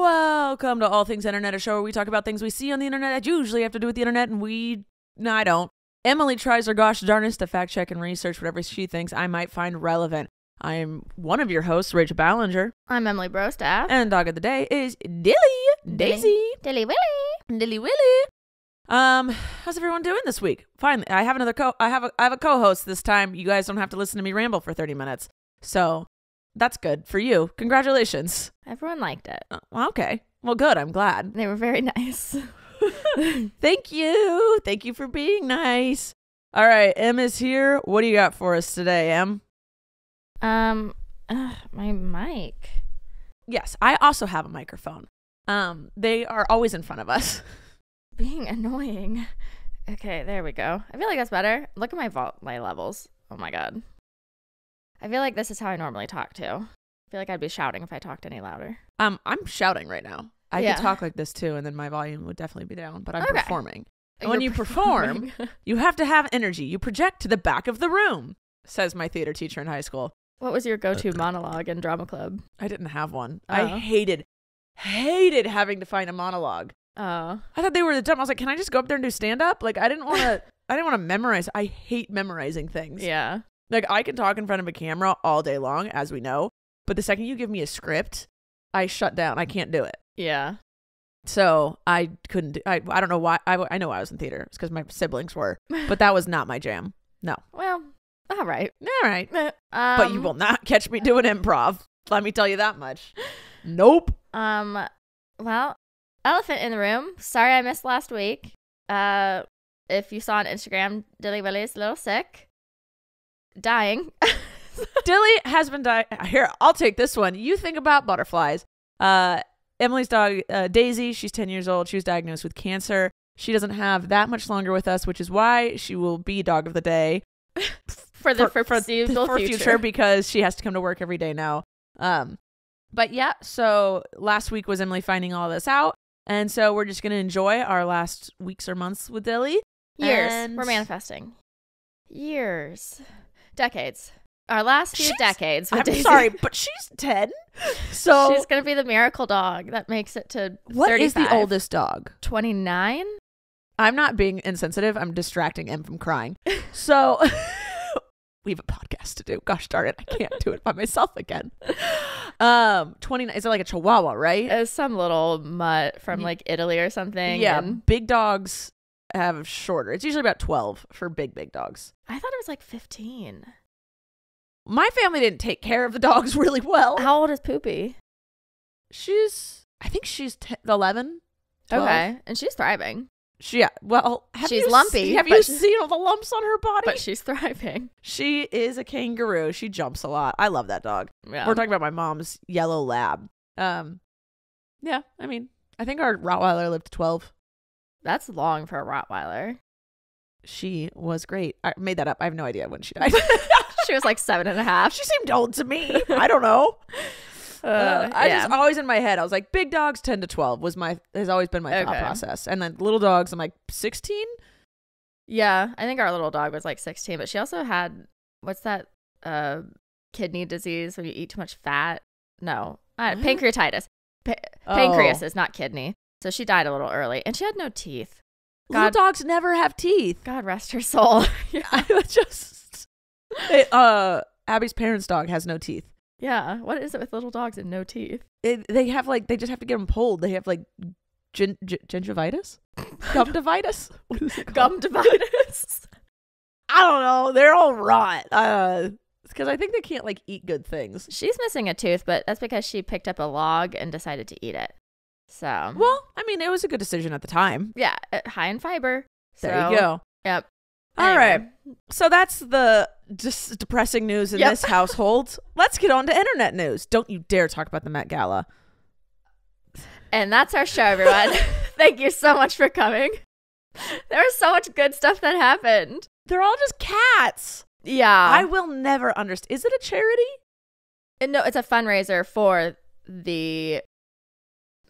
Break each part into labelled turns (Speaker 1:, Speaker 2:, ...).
Speaker 1: Welcome to All Things Internet, a show where we talk about things we see on the internet that usually have to do with the internet, and we. No, I don't. Emily tries her gosh darnest to fact check and research whatever she thinks I might find relevant. I am one of your hosts, Rachel Ballinger,
Speaker 2: I'm Emily Brostaff.
Speaker 1: and dog of the day is Dilly Daisy
Speaker 2: Dilly Willy.
Speaker 1: Dilly Willy. Um, how's everyone doing this week? Finally, I have another co. I have a I have a co-host this time. You guys don't have to listen to me ramble for thirty minutes, so that's good for you. Congratulations.
Speaker 2: Everyone liked it.
Speaker 1: Uh, okay, well, good. I'm glad.
Speaker 2: They were very nice.
Speaker 1: Thank you. Thank you for being nice. All right, Em is here. What do you got for us today, Em?
Speaker 2: um, ugh, my mic.
Speaker 1: Yes, I also have a microphone. Um, they are always in front of us.
Speaker 2: Being annoying. Okay, there we go. I feel like that's better. Look at my vol- my levels. Oh my god. I feel like this is how I normally talk too. I feel like I'd be shouting if I talked any louder.
Speaker 1: Um, I'm shouting right now. I
Speaker 2: Yeah.
Speaker 1: could talk like this too, and then my volume would definitely be down. But I'm
Speaker 2: Okay.
Speaker 1: performing. And when
Speaker 2: You're
Speaker 1: perform, you have to have energy. You project to the back of the room, says my theater teacher in high school.
Speaker 2: what was your go-to monologue in drama club?
Speaker 1: I didn't have one. I
Speaker 2: Oh.
Speaker 1: hated, hated having to find a monologue.
Speaker 2: Oh,
Speaker 1: I thought they were the dumb. I was like, can I just go up there and do stand up? Like, I didn't want to. I didn't want to memorize. I hate memorizing things.
Speaker 2: yeah.
Speaker 1: Like, I can talk in front of a camera all day long, as we know. But the second you give me a script, I shut down. I can't do it.
Speaker 2: Yeah.
Speaker 1: So I couldn't. Do, I I don't know why. I I know I was in theater. It's because my siblings were, but that was not my jam. No.
Speaker 2: Well, all right.
Speaker 1: All right.
Speaker 2: Um,
Speaker 1: but you will not catch me doing improv. Let me tell you that much. Nope.
Speaker 2: Um, well, elephant in the room. Sorry I missed last week. Uh, if you saw on Instagram, Dilly Willy is a little sick, dying.
Speaker 1: Dilly has been dying. Here, I'll take this one. You think about butterflies. Uh, Emily's dog, uh, Daisy, she's 10 years old. She was diagnosed with cancer. She doesn't have that much longer with us, which is why she will be dog of the day
Speaker 2: for the foreseeable
Speaker 1: for
Speaker 2: future.
Speaker 1: because she has to come to work every day now. Um, but yeah, so last week was Emily finding all this out. And so we're just going to enjoy our last weeks or months with Dilly.
Speaker 2: Years.
Speaker 1: And-
Speaker 2: We're manifesting. Years. Decades. Our last few
Speaker 1: She's-
Speaker 2: decades.
Speaker 1: I'm
Speaker 2: Daisy.
Speaker 1: sorry, but she's 10. So
Speaker 2: She's gonna be the miracle dog that makes it to
Speaker 1: what is the oldest dog?
Speaker 2: Twenty nine.
Speaker 1: I'm not being insensitive. I'm distracting him from crying. So we have a podcast to do. Gosh darn it. I can't do it by myself again. Um, 29 is it like a chihuahua, right?
Speaker 2: Is some little mutt from like Italy or something.
Speaker 1: yeah,
Speaker 2: and
Speaker 1: big dogs have shorter. It's usually about 12 for big big dogs.
Speaker 2: I thought it was like fifteen.
Speaker 1: My family didn't take care of the dogs really well.
Speaker 2: How old is Poopy?
Speaker 1: She's I think she's 10, 11. 12.
Speaker 2: Okay, and she's thriving,
Speaker 1: She, yeah. Well, have
Speaker 2: She's
Speaker 1: you
Speaker 2: lumpy,
Speaker 1: se- have you
Speaker 2: she-
Speaker 1: seen all the lumps on her body?
Speaker 2: but she's thriving.
Speaker 1: she is a kangaroo. She jumps a lot. I love that dog.
Speaker 2: Yeah.
Speaker 1: We're talking about my mom's yellow lab. Um, yeah. I mean, I think our Rottweiler lived to twelve.
Speaker 2: That's long for a Rottweiler.
Speaker 1: She was great. I made that up. I have no idea when she died.
Speaker 2: she was like seven and a half.
Speaker 1: she seemed old to me. I don't know.
Speaker 2: Uh,
Speaker 1: Uh, I
Speaker 2: yeah.
Speaker 1: just always in my head. I was like, big dogs ten to twelve was my has always been my thought process, and then little dogs. I'm like sixteen.
Speaker 2: yeah, I think our little dog was like sixteen, but she also had what's that? Uh, kidney disease when you eat too much fat. No, uh, pancreatitis. Pa-
Speaker 1: Oh.
Speaker 2: Pancreas is not kidney, so she died a little early, and she had no teeth.
Speaker 1: Little dogs never have teeth.
Speaker 2: God rest her soul.
Speaker 1: I was just. They- uh, Abby's parents' dog has no teeth.
Speaker 2: yeah, what is it with little dogs and no teeth?
Speaker 1: It, they have like they just have to get them pulled. They have like gin- gin- gingivitis, gumdivitis. What is it called?
Speaker 2: Gumdivitis.
Speaker 1: I don't know. They're all rot. Uh, because I think they can't like eat good things.
Speaker 2: She's missing a tooth, but that's because she picked up a log and decided to eat it. So,
Speaker 1: Well, I mean, it was a good decision at the time.
Speaker 2: yeah, uh, high in fiber.
Speaker 1: There
Speaker 2: So,
Speaker 1: you go.
Speaker 2: Yep.
Speaker 1: All
Speaker 2: Anyway.
Speaker 1: right. So that's the just depressing news in
Speaker 2: Yep.
Speaker 1: this household. Let's get on to internet news. Don't you dare talk about the Met Gala.
Speaker 2: And that's our show, everyone. Thank you so much for coming. There was so much good stuff that happened.
Speaker 1: They're all just cats.
Speaker 2: Yeah.
Speaker 1: I will never understand. Is it a charity?
Speaker 2: And no, it's a fundraiser for the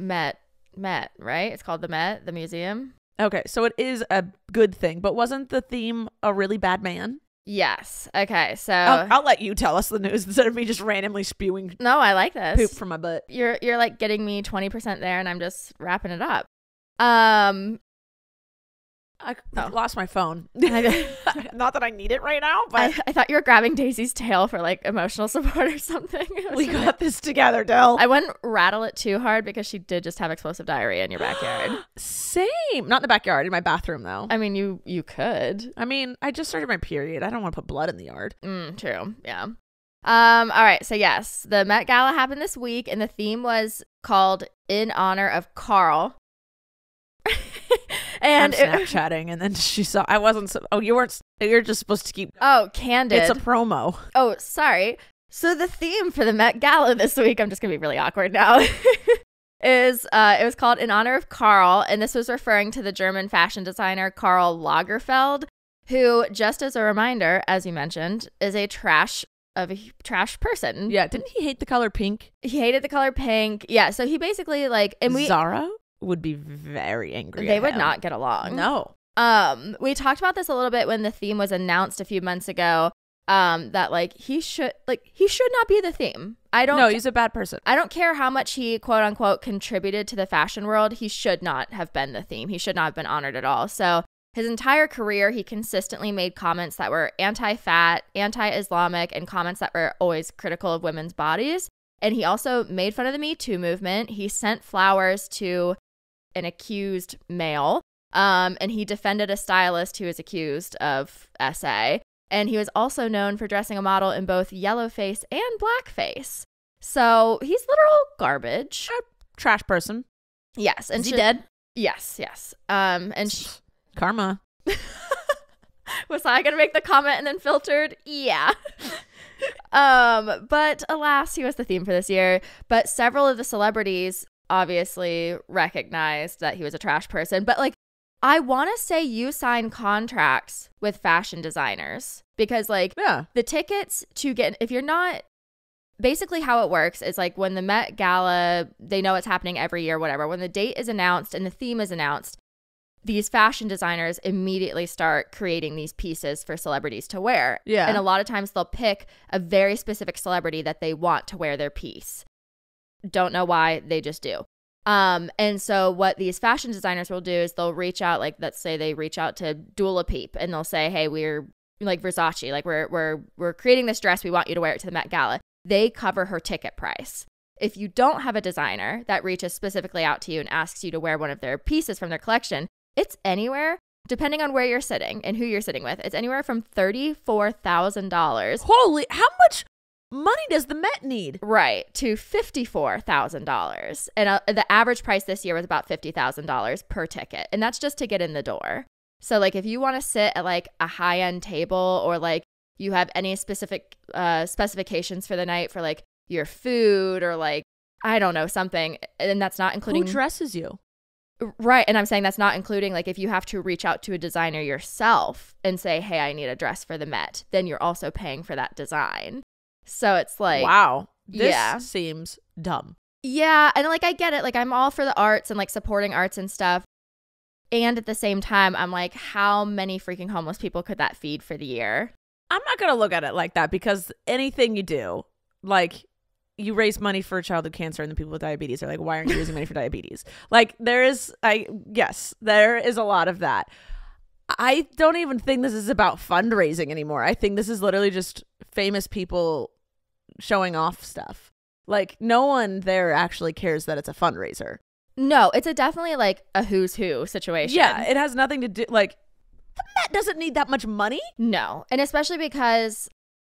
Speaker 2: Met. Met, right? It's called the Met, the museum.
Speaker 1: Okay, so it is a good thing, but wasn't the theme a really bad man?
Speaker 2: Yes. Okay. So
Speaker 1: I'll, I'll let you tell us the news instead of me just randomly spewing
Speaker 2: no, I like this.
Speaker 1: poop from my butt.
Speaker 2: You're you're like getting me twenty percent there, and I'm just wrapping it up. Um,
Speaker 1: I
Speaker 2: Oh.
Speaker 1: lost my phone. Not that I need it right now, but
Speaker 2: I, I thought you were grabbing Daisy's tail for like emotional support or something.
Speaker 1: We got this together, Dell.
Speaker 2: I wouldn't rattle it too hard because she did just have explosive diarrhea in your backyard.
Speaker 1: Same. Not in the backyard, in my bathroom though.
Speaker 2: I mean, you you could.
Speaker 1: I mean, I just started my period. I don't want to put blood in the yard.
Speaker 2: Mm, true. Yeah. Um. All right. So yes, the Met Gala happened this week, and the theme was called "In Honor of Karl." And
Speaker 1: I'm Snapchatting, and then she saw. I wasn't. Oh, you weren't. You're just supposed to keep.
Speaker 2: oh, candid.
Speaker 1: It's a promo.
Speaker 2: oh, sorry. So the theme for the Met Gala this week, I'm just gonna be really awkward now. is uh, it was called in honor of Karl, and this was referring to the German fashion designer Karl Lagerfeld, who, just as a reminder, as you mentioned, is a trash of a trash person.
Speaker 1: Yeah. Didn't he hate the color pink?
Speaker 2: He hated the color pink. Yeah, so he basically like, and we
Speaker 1: Zara would be very angry.
Speaker 2: they would
Speaker 1: him.
Speaker 2: not get along.
Speaker 1: No.
Speaker 2: Um, we talked about this a little bit when the theme was announced a few months ago. Um, that like he should like he should not be the theme. I don't
Speaker 1: No, he's a bad person.
Speaker 2: I don't care how much he quote unquote contributed to the fashion world. He should not have been the theme. He should not have been honored at all. So his entire career, he consistently made comments that were anti-fat, anti-Islamic, and comments that were always critical of women's bodies. And he also made fun of the Me Too movement. He sent flowers to an accused male, um, and he defended a stylist who was accused of SA. And he was also known for dressing a model in both yellowface and blackface. So he's literal garbage.
Speaker 1: Trash person.
Speaker 2: Yes, and
Speaker 1: Is he
Speaker 2: she-
Speaker 1: dead?
Speaker 2: Yes, yes. Um, and she,
Speaker 1: Karma.
Speaker 2: was I gonna make the comment and then filtered? Yeah. um, but alas, he was the theme for this year. But several of the celebrities obviously recognized that he was a trash person. But like, I want to say you sign contracts with fashion designers because like
Speaker 1: Yeah.
Speaker 2: the tickets to get if you're not basically how it works is like when the Met Gala they know it's happening every year whatever when the date is announced and the theme is announced these fashion designers immediately start creating these pieces for celebrities to wear
Speaker 1: Yeah.
Speaker 2: and a lot of times they'll pick a very specific celebrity that they want to wear their piece don't know why they just do. Um and so what these fashion designers will do is they'll reach out like let's say they reach out to Dula Peep and they'll say hey we're like Versace like we're we're we're creating this dress. We want you to wear it to the Met Gala. They cover her ticket price. If you don't have a designer that reaches specifically out to you and asks you to wear one of their pieces from their collection it's anywhere depending on where you're sitting and who you're sitting with it's anywhere from $34,000
Speaker 1: Holy, how much money does the Met need?
Speaker 2: Right, to $54,000. And uh, the average price this year was about $50,000 per ticket. And that's just to get in the door. So, like, if you want to sit at like a high end table or like you have any specific uh, specifications for the night for like your food or like, I don't know, something, and that's not including.
Speaker 1: Who dresses you?
Speaker 2: Right. And I'm saying that's not including like if you have to reach out to a designer yourself and say, hey, I need a dress for the Met, then you're also paying for that design. So it's like,
Speaker 1: wow. This
Speaker 2: yeah.
Speaker 1: seems dumb.
Speaker 2: Yeah, and like I get it. Like I'm all for the arts and like supporting arts and stuff. And at the same time, I'm like, how many freaking homeless people could that feed for the year?
Speaker 1: I'm not going to look at it like that because anything you do, like you raise money for childhood cancer and the people with diabetes are like, why aren't you raising money for diabetes? Like there is, I, yes, there is a lot of that. I don't even think this is about fundraising anymore. I think this is literally just famous people showing off stuff. Like no one there actually cares that it's a fundraiser.
Speaker 2: No, it's a definitely like a who's who situation.
Speaker 1: Yeah, it has nothing to do like the Met doesn't need that much money.
Speaker 2: No. And especially because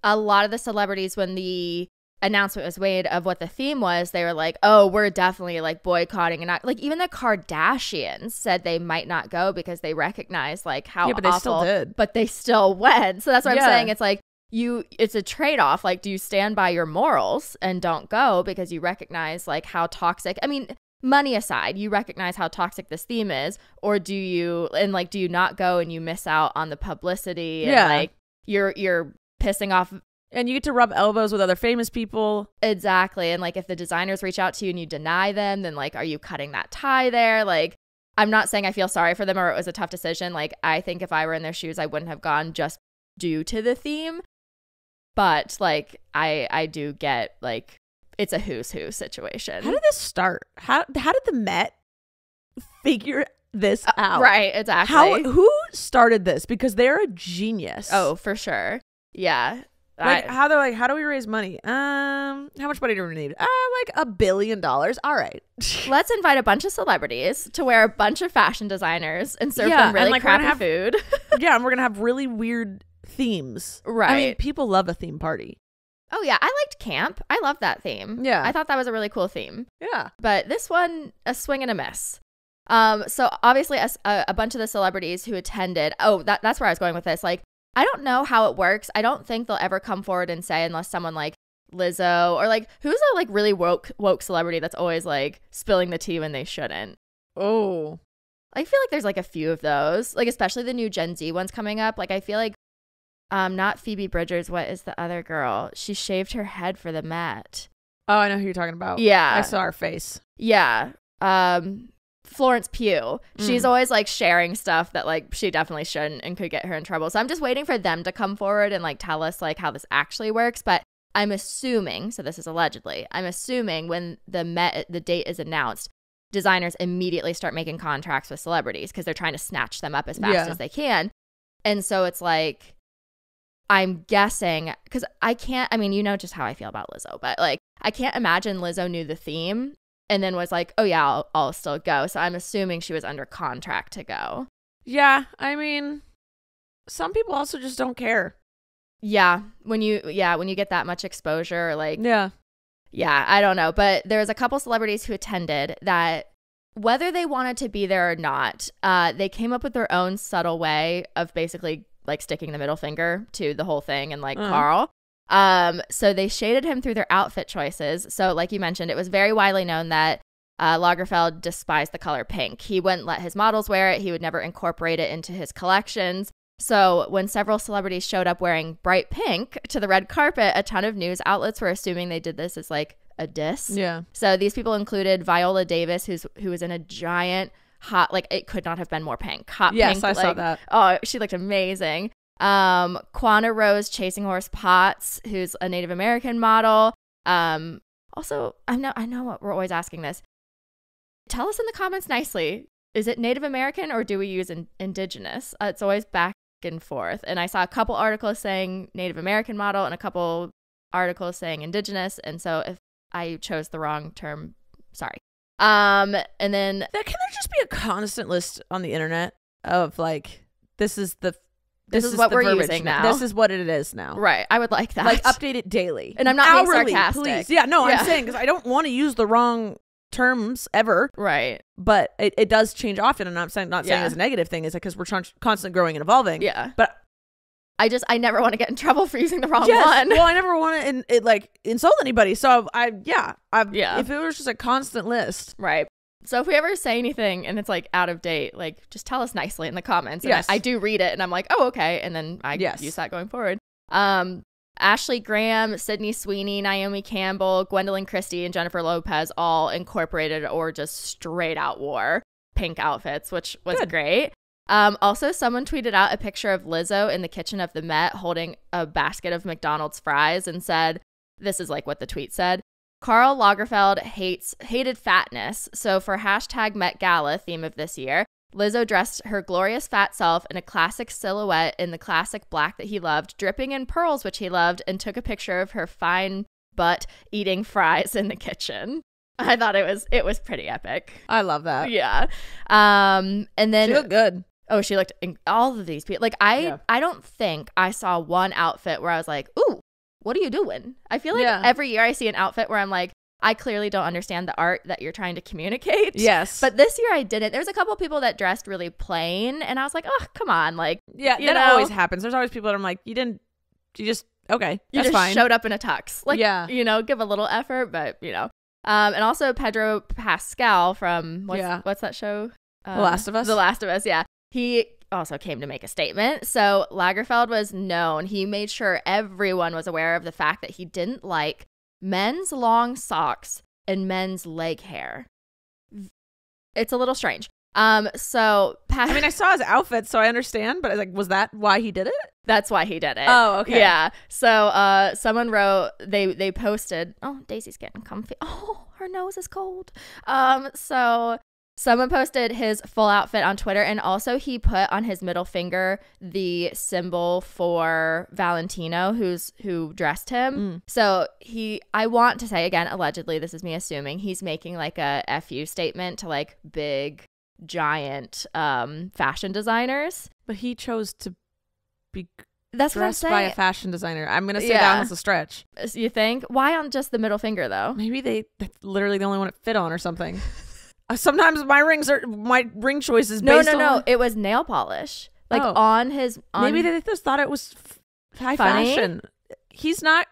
Speaker 2: a lot of the celebrities, when the announcement was made of what the theme was, they were like, oh, we're definitely like boycotting and not like even the Kardashians said they might not go because they recognize like how
Speaker 1: yeah, but they
Speaker 2: awful,
Speaker 1: still did.
Speaker 2: but they still went. So that's what
Speaker 1: Yeah.
Speaker 2: I'm saying. It's like you it's a trade-off. Like do you stand by your morals and don't go because you recognize like how toxic I mean, money aside, you recognize how toxic this theme is, or do you and like do you not go and you miss out on the publicity and
Speaker 1: Yeah.
Speaker 2: like you're you're pissing off
Speaker 1: And you get to rub elbows with other famous people.
Speaker 2: exactly and like if the designers reach out to you and you deny them then like are you cutting that tie there like i'm not saying i feel sorry for them or it was a tough decision like i think if i were in their shoes i wouldn't have gone just due to the theme. But like I I do get like it's a who's who situation.
Speaker 1: How did this start? How how did the Met figure this out?
Speaker 2: Uh, Right, exactly.
Speaker 1: How who started this? Because they're a genius.
Speaker 2: Oh, for sure. Yeah.
Speaker 1: Like
Speaker 2: I-
Speaker 1: how they're like, how do we raise money? Um, how much money do we need? Uh, like a billion dollars. All right.
Speaker 2: let's invite a bunch of celebrities to wear a bunch of fashion designers and serve
Speaker 1: Yeah,
Speaker 2: them really
Speaker 1: like,
Speaker 2: crappy food.
Speaker 1: yeah, and we're gonna have really weird themes. Right. I mean, people love a theme party.
Speaker 2: oh yeah, I liked camp. I love that theme.
Speaker 1: Yeah.
Speaker 2: I thought that was a really cool theme.
Speaker 1: Yeah.
Speaker 2: but this one a swing and a miss. Um, so obviously a, s- a- a bunch of the celebrities who attended. Oh, that, that's where I was going with this. Like, I don't know how it works. I don't think they'll ever come forward and say unless someone like Lizzo or like who's a like really woke woke celebrity that's always like spilling the tea when they shouldn't.
Speaker 1: Oh.
Speaker 2: I feel like there's like a few of those, like especially the new Gen Z ones coming up. Like I feel like, um, not Phoebe Bridgers. What is the other girl? She shaved her head for the Met.
Speaker 1: Oh, I know who you're talking about.
Speaker 2: Yeah,
Speaker 1: I saw her face.
Speaker 2: Yeah. Um Florence Pugh. She's
Speaker 1: Mm.
Speaker 2: always like sharing stuff that like she definitely shouldn't and could get her in trouble. So I'm just waiting for them to come forward and like tell us like how this actually works, but I'm assuming, so this is allegedly. I'm assuming when the Met the date is announced, designers immediately start making contracts with celebrities because they're trying to snatch them up as fast
Speaker 1: Yeah.
Speaker 2: as they can. And so it's like I'm guessing because I can't. I mean, you know just how I feel about Lizzo, but like I can't imagine Lizzo knew the theme and then was like, "Oh yeah, I'll, I'll still go." So I'm assuming she was under contract to go.
Speaker 1: Yeah, I mean, some people also just don't care.
Speaker 2: Yeah, when you yeah when you get that much exposure, like
Speaker 1: Yeah.
Speaker 2: yeah, I don't know, but there was a couple celebrities who attended that whether they wanted to be there or not, uh, they came up with their own subtle way of basically like sticking the middle finger to the whole thing and like
Speaker 1: Uh.
Speaker 2: Karl. Um, so they shaded him through their outfit choices. So, like you mentioned, it was very widely known that uh, Lagerfeld despised the color pink. He wouldn't let his models wear it. He would never incorporate it into his collections. So, when several celebrities showed up wearing bright pink to the red carpet, a ton of news outlets were assuming they did this as like a diss.
Speaker 1: Yeah.
Speaker 2: So these people included Viola Davis, who's who was in a giant hot, like it could not have been more pink, hot
Speaker 1: Yes,
Speaker 2: pink.
Speaker 1: I saw that.
Speaker 2: Oh, she looked amazing. Um, Quana Rose Chasing Horse Potts, who's a Native American model. Um, also, I know I know what we're always asking this. Tell us in the comments nicely. Is it Native American or do we use in- indigenous? Uh, it's always back and forth. And I saw a couple articles saying Native American model and a couple articles saying indigenous. And so if I chose the wrong term, sorry. Um, and then
Speaker 1: That, can there just be a constant list on the internet of like this is the
Speaker 2: This is what we're using
Speaker 1: now. This is what it is now.
Speaker 2: right, I would like that.
Speaker 1: Like update it daily.
Speaker 2: And I'm not being
Speaker 1: Hourly,
Speaker 2: sarcastic.
Speaker 1: Please. Yeah, no,
Speaker 2: Yeah.
Speaker 1: I'm saying because I don't want to use the wrong terms ever,
Speaker 2: right.
Speaker 1: but it, it does change often. And I'm saying not saying
Speaker 2: Yeah.
Speaker 1: it's a negative thing. Is it because we're trying constantly growing and evolving.
Speaker 2: Yeah.
Speaker 1: But
Speaker 2: I just I never want to get in trouble for using the wrong
Speaker 1: yes,
Speaker 2: one.
Speaker 1: well, I never want to in, it, like insult anybody. So I yeah, I
Speaker 2: Yeah.
Speaker 1: If it was just a constant list,
Speaker 2: Right. So if we ever say anything and it's like out of date, like just tell us nicely in the comments. And
Speaker 1: Yes.
Speaker 2: I, I do read it and I'm like, oh okay, and then I
Speaker 1: Yes.
Speaker 2: use that going forward. Um, Ashley Graham, Sydney Sweeney, Naomi Campbell, Gwendoline Christie, and Jennifer Lopez all incorporated or just straight out wore pink outfits, which was
Speaker 1: Good.
Speaker 2: great. Um, also, someone tweeted out a picture of Lizzo in the kitchen of the Met holding a basket of McDonald's fries and said, "This is like what the tweet said." Karl Lagerfeld hates hated fatness, so for hashtag Met Gala theme of this year, Lizzo dressed her glorious fat self in a classic silhouette in the classic black that he loved, dripping in pearls which he loved, and took a picture of her fine butt eating fries in the kitchen. I thought it was it was pretty epic.
Speaker 1: I love that.
Speaker 2: Yeah. Um and then
Speaker 1: She looked good.
Speaker 2: Oh, she looked in all of these people. Like I,
Speaker 1: Yeah.
Speaker 2: I don't think I saw one outfit where I was like, "Ooh, what are you doing?" I feel like
Speaker 1: Yeah.
Speaker 2: every year I see an outfit where I'm like, I clearly don't understand the art that you're trying to communicate.
Speaker 1: Yes,
Speaker 2: But this year I didn't. There's a couple people that dressed really plain, and I was like, "Oh, come on!" Like
Speaker 1: yeah,
Speaker 2: you
Speaker 1: that
Speaker 2: know?
Speaker 1: always happens. There's always people that I'm like, you didn't, you just okay,
Speaker 2: you
Speaker 1: that's
Speaker 2: just
Speaker 1: fine.
Speaker 2: showed up in a tux. Like,
Speaker 1: Yeah.
Speaker 2: you know, give a little effort, but you know. Um, and also Pedro Pascal from what's,
Speaker 1: Yeah.
Speaker 2: what's that show? Uh,
Speaker 1: The Last of Us?
Speaker 2: The Last of Us. Yeah, he also came to make a statement. So Lagerfeld was known. He made sure everyone was aware of the fact that he didn't like men's long socks and men's leg hair. It's a little strange. Um, so Pat-
Speaker 1: I mean, I saw his outfit, so I understand, but like, was that why he did it?
Speaker 2: that's why he did it.
Speaker 1: Oh, okay.
Speaker 2: Yeah. So uh someone wrote they they posted oh Daisy's getting comfy. Oh, her nose is cold. Um so someone posted his full outfit on Twitter and also he put on his middle finger the symbol for Valentino who's who dressed him.
Speaker 1: Mm.
Speaker 2: So he I want to say again allegedly this is me assuming he's making like a fu statement to like big giant um fashion designers.
Speaker 1: But he chose to be
Speaker 2: That's what I'm
Speaker 1: dressed by a fashion designer. I'm gonna say
Speaker 2: Yeah.
Speaker 1: that was a stretch.
Speaker 2: You think? Why on just the middle finger though?
Speaker 1: Maybe they that's literally the only one it fit on or something. Uh, Sometimes my rings are my ring choices.
Speaker 2: No,
Speaker 1: based
Speaker 2: no, no.
Speaker 1: on-
Speaker 2: It was nail polish. Like
Speaker 1: Oh.
Speaker 2: on his. On,
Speaker 1: Maybe they just thought it was f- high
Speaker 2: Funny?
Speaker 1: fashion. He's not.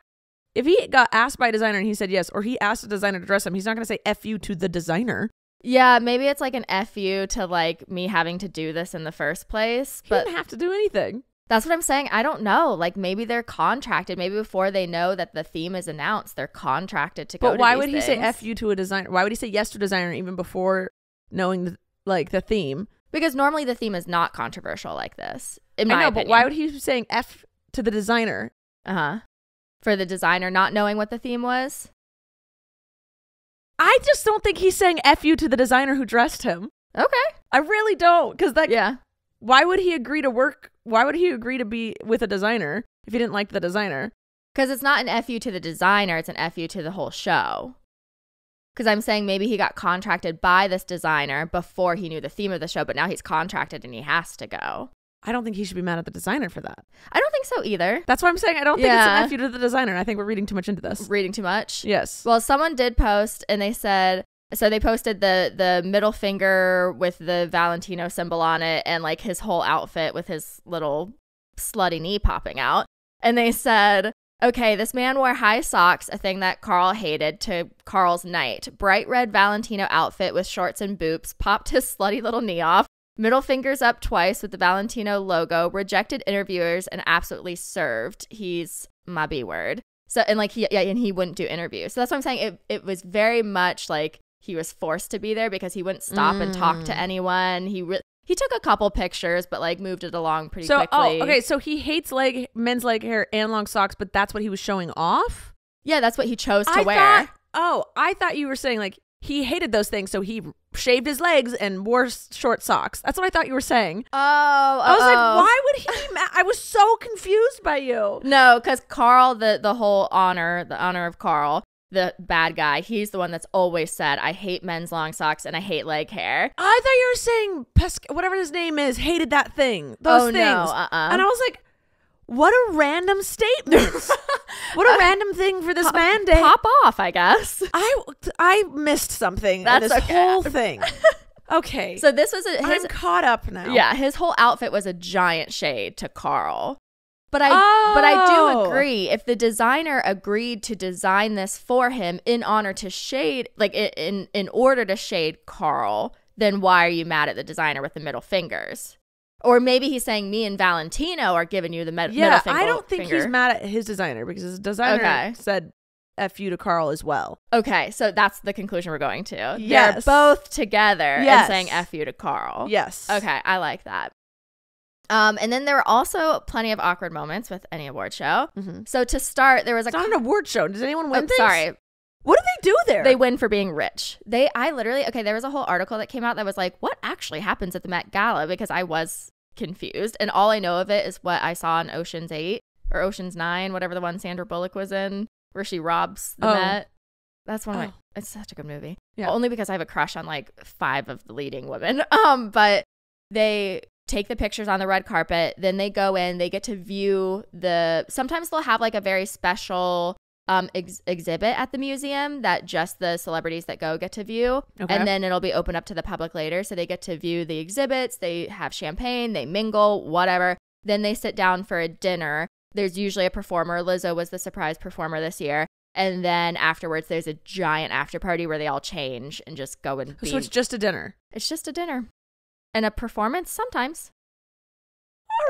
Speaker 1: If he got asked by a designer and he said yes, or he asked a designer to dress him, he's not going to say "f you" to the designer.
Speaker 2: Yeah, maybe it's like an fu to like me having to do this in the first place.
Speaker 1: He
Speaker 2: But
Speaker 1: didn't have to do anything.
Speaker 2: That's what I'm saying. I don't know. Like maybe they're contracted. Maybe before they know that the theme is announced, they're contracted to go.
Speaker 1: But why would he say
Speaker 2: things.
Speaker 1: "f you" to a designer? Why would he say yes to a designer even before knowing the, like the theme?
Speaker 2: Because normally the theme is not controversial like this. In
Speaker 1: I know,
Speaker 2: opinion.
Speaker 1: but why would he be saying "f" to the designer?
Speaker 2: Uh huh. For the designer not knowing what the theme was.
Speaker 1: I just don't think he's saying "f you" to the designer who dressed him.
Speaker 2: Okay.
Speaker 1: I really don't, because that.
Speaker 2: Yeah.
Speaker 1: Why would he agree to work? Why would he agree to be with a designer if he didn't like the designer?
Speaker 2: Because it's not an FU to the designer, it's an FU to the whole show. Because I'm saying maybe he got contracted by this designer before he knew the theme of the show, but now he's contracted and he has to go.
Speaker 1: I don't think he should be mad at the designer for that.
Speaker 2: I don't think so either.
Speaker 1: That's why I'm saying I don't think
Speaker 2: Yeah.
Speaker 1: it's an F you to the designer. I think we're reading too much into this.
Speaker 2: Reading too much.
Speaker 1: Yes.
Speaker 2: Well, someone did post and they said, so they posted the the middle finger with the Valentino symbol on it and like his whole outfit with his little slutty knee popping out. And they said, okay, this man wore high socks, a thing that Karl hated, to Karl's night. Bright red Valentino outfit with shorts and boots, popped his slutty little knee off. Middle fingers up twice with the Valentino logo, rejected interviewers and absolutely served. He's my B word. So and like he yeah, and he wouldn't do interviews. So that's what I'm saying. It it was very much like he was forced to be there because he wouldn't stop and talk to
Speaker 1: Mm.
Speaker 2: anyone. He re- he took a couple pictures, but like moved it along pretty
Speaker 1: So,
Speaker 2: quickly.
Speaker 1: oh, okay. So he hates leg men's leg hair and long socks, but that's what he was showing off.
Speaker 2: Yeah, that's what he chose to
Speaker 1: I
Speaker 2: wear.
Speaker 1: thought- oh, I thought you were saying like he hated those things, so he shaved his legs and wore short socks. That's what I thought you were saying.
Speaker 2: oh,
Speaker 1: I was like, why would he? I was so confused by you.
Speaker 2: No, because Karl, the the whole honor, the honor of Carl, the bad guy, he's the one that's always said, "I hate men's long socks and I hate leg hair."
Speaker 1: I thought you were saying Pesca, whatever his name is, hated that thing. Those
Speaker 2: oh
Speaker 1: things.
Speaker 2: no, uh, uh
Speaker 1: And I was like, what a random statement. what a random thing for this man to
Speaker 2: pop off, I guess.
Speaker 1: I I missed something
Speaker 2: That's
Speaker 1: in this
Speaker 2: okay.
Speaker 1: whole thing. Okay.
Speaker 2: So this was a, his
Speaker 1: I'm caught up now.
Speaker 2: Yeah, his whole outfit was a giant shade to Karl. But I but I
Speaker 1: Oh.
Speaker 2: do agree if the designer agreed to design this for him in honor to shade like in in order to shade Karl, then why are you mad at the designer with the middle fingers? Or maybe he's saying me and Valentino are giving you the med- middle
Speaker 1: Yeah. I don't think he's mad at his designer because his designer
Speaker 2: Okay.
Speaker 1: said F you to Karl as well.
Speaker 2: Okay, so that's the conclusion we're going to.
Speaker 1: Yes.
Speaker 2: They're both together
Speaker 1: Yes.
Speaker 2: and saying F you to Karl.
Speaker 1: Yes.
Speaker 2: Okay, I like that. Um, and then there were also plenty of awkward moments with any award show.
Speaker 1: Mhm.
Speaker 2: So to start, there was a
Speaker 1: It's not an award show. Does anyone win
Speaker 2: Oh,
Speaker 1: things?
Speaker 2: sorry,
Speaker 1: What do they do there?
Speaker 2: they win for being rich. They, I literally, okay, there was a whole article that came out that was like, what actually happens at the Met Gala? Because I was confused, and all I know of it is what I saw in Ocean's Eight or Ocean's Nine, whatever the one Sandra Bullock was in, where she robs the
Speaker 1: Oh.
Speaker 2: Met. That's one of my.
Speaker 1: Oh.
Speaker 2: It's such a good movie.
Speaker 1: Yeah.
Speaker 2: Only because I have a crush on like five of the leading women. Um, but they take the pictures on the red carpet. Then they go in. They get to view the. Sometimes they'll have like a very special um ex- exhibit at the museum that just the celebrities that go get to view
Speaker 1: Okay.
Speaker 2: and then it'll be open up to the public later so they get to view the exhibits they have champagne they mingle whatever then they sit down for a dinner there's usually a performer lizzo was the surprise performer this year and then afterwards there's a giant after party where they all change and just go and be
Speaker 1: so it's just a dinner.
Speaker 2: it's just a dinner and a performance sometimes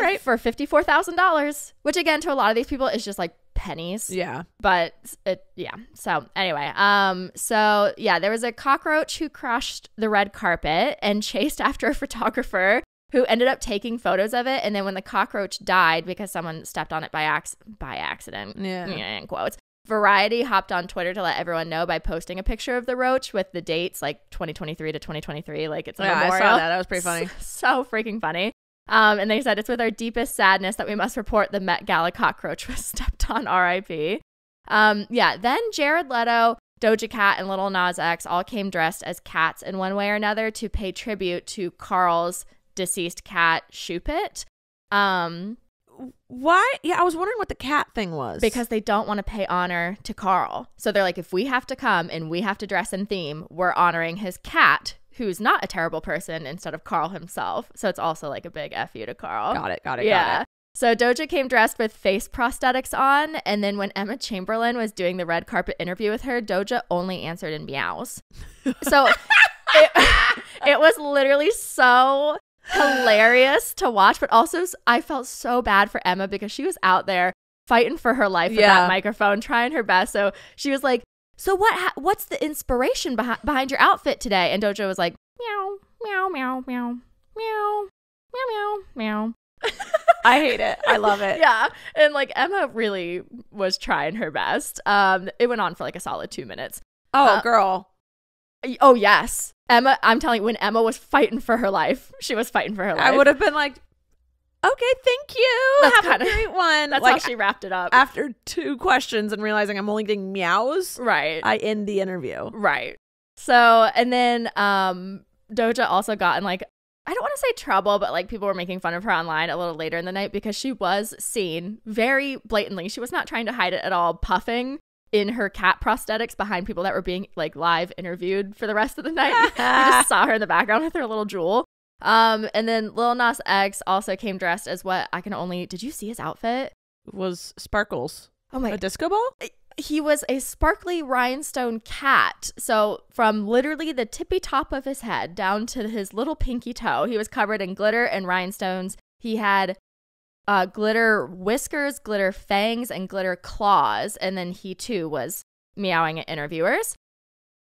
Speaker 1: All right.
Speaker 2: for $54,000 which again to a lot of these people is just like pennies.
Speaker 1: Yeah.
Speaker 2: But it yeah. So anyway, um so yeah, there was a cockroach who crushed the red carpet and chased after a photographer who ended up taking photos of it and then when the cockroach died because someone stepped on it by ac- by accident.
Speaker 1: Yeah.
Speaker 2: In quotes. Variety hopped on Twitter to let everyone know by posting a picture of the roach with the dates like 2023 to 2023 like it's a
Speaker 1: Yeah, I saw that. That was pretty funny.
Speaker 2: So freaking funny. Um, and they said it's with our deepest sadness that we must report the Met Gala cockroach was stepped on. R.I.P. Um, yeah. Then Jared Leto, Doja Cat, and Lil Nas X all came dressed as cats in one way or another to pay tribute to Karl's deceased cat, Choupette. Um,
Speaker 1: Why? Yeah, I was wondering what the cat thing was.
Speaker 2: because they don't want to pay honor to Karl. So they're like, if we have to come and we have to dress in theme, we're honoring his cat, who's not a terrible person, instead of Karl himself. So it's also like a big F you to Karl.
Speaker 1: got it, got it,
Speaker 2: yeah.
Speaker 1: got it.
Speaker 2: So Doja came dressed with face prosthetics on, and then when Emma Chamberlain was doing the red carpet interview with her, Doja only answered in meows. So it, it was literally so hilarious to watch, but also I felt so bad for Emma because she was out there fighting for her life with
Speaker 1: Yeah.
Speaker 2: that microphone, trying her best. So she was like, "So what? Ha- what's the inspiration behind behind your outfit today?" And Doja was like, "Meow, meow, meow, meow, meow, meow, meow, meow."
Speaker 1: I hate it. I love it.
Speaker 2: yeah and like emma really was trying her best um it went on for like a solid two minutes
Speaker 1: Oh,
Speaker 2: Uh,
Speaker 1: girl.
Speaker 2: Oh yes emma i'm telling you when emma was fighting for her life she was fighting for her life
Speaker 1: I would have been like, okay, thank you.
Speaker 2: That's
Speaker 1: Have
Speaker 2: kinda-
Speaker 1: a great one.
Speaker 2: that's
Speaker 1: like,
Speaker 2: how she wrapped it up
Speaker 1: after two questions and realizing I'm only getting meows,
Speaker 2: right
Speaker 1: I end the interview.
Speaker 2: right so and then um doja also got in like I don't want to say trouble, but like people were making fun of her online a little later in the night because she was seen very blatantly. She was not trying to hide it at all, puffing in her cat prosthetics behind people that were being like live interviewed for the rest of the night. you just saw her in the background with her little jewel. Um, and then Lil Nas X also came dressed as what I can only. Did you see his outfit?
Speaker 1: Was Sparkles
Speaker 2: Oh my!
Speaker 1: a disco ball?
Speaker 2: He was a sparkly rhinestone cat. So from literally the tippy top of his head down to his little pinky toe, he was covered in glitter and rhinestones. He had uh, glitter whiskers, glitter fangs, and glitter claws. And then he too was meowing at interviewers.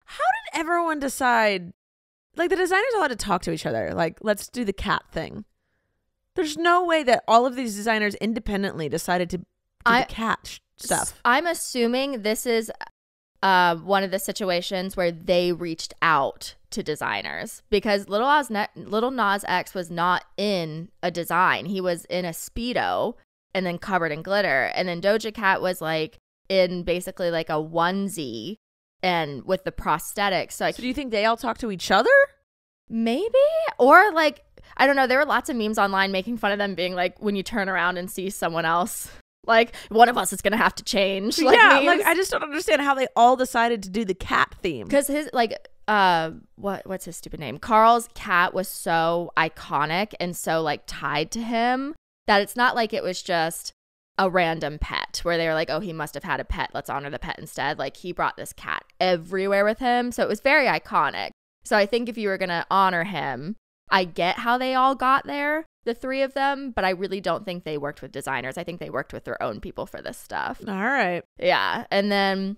Speaker 1: How did everyone decide? Like the designers all had to talk to each other. Like, let's do the cat thing. There's no way that all of these designers independently decided to do
Speaker 2: I-
Speaker 1: the cat sh- stuff.
Speaker 2: I'm assuming this is uh, one of the situations where they reached out to designers because Little Nas, Ne- Lil Nas X was not in a design. He was in a speedo and then covered in glitter, and then Doja Cat was like in basically like a onesie and with the prosthetics. So, like,
Speaker 1: So do you think they all talk to each other?
Speaker 2: maybe or like I don't know. There were lots of memes online making fun of them being like when you turn around and see someone else. Like one of us is gonna have to change. Like
Speaker 1: yeah,
Speaker 2: memes.
Speaker 1: like I just don't understand how they all decided to do the cat theme.
Speaker 2: because his like uh what what's his stupid name? Karl's cat was so iconic and so like tied to him that it's not like it was just a random pet where they were like oh he must have had a pet. Let's honor the pet instead. Like he brought this cat everywhere with him. So it was very iconic. So i think if you were gonna honor him i get how they all got there the three of them but i really don't think they worked with designers. I think they worked with their own people for this stuff.
Speaker 1: All right.
Speaker 2: yeah. And then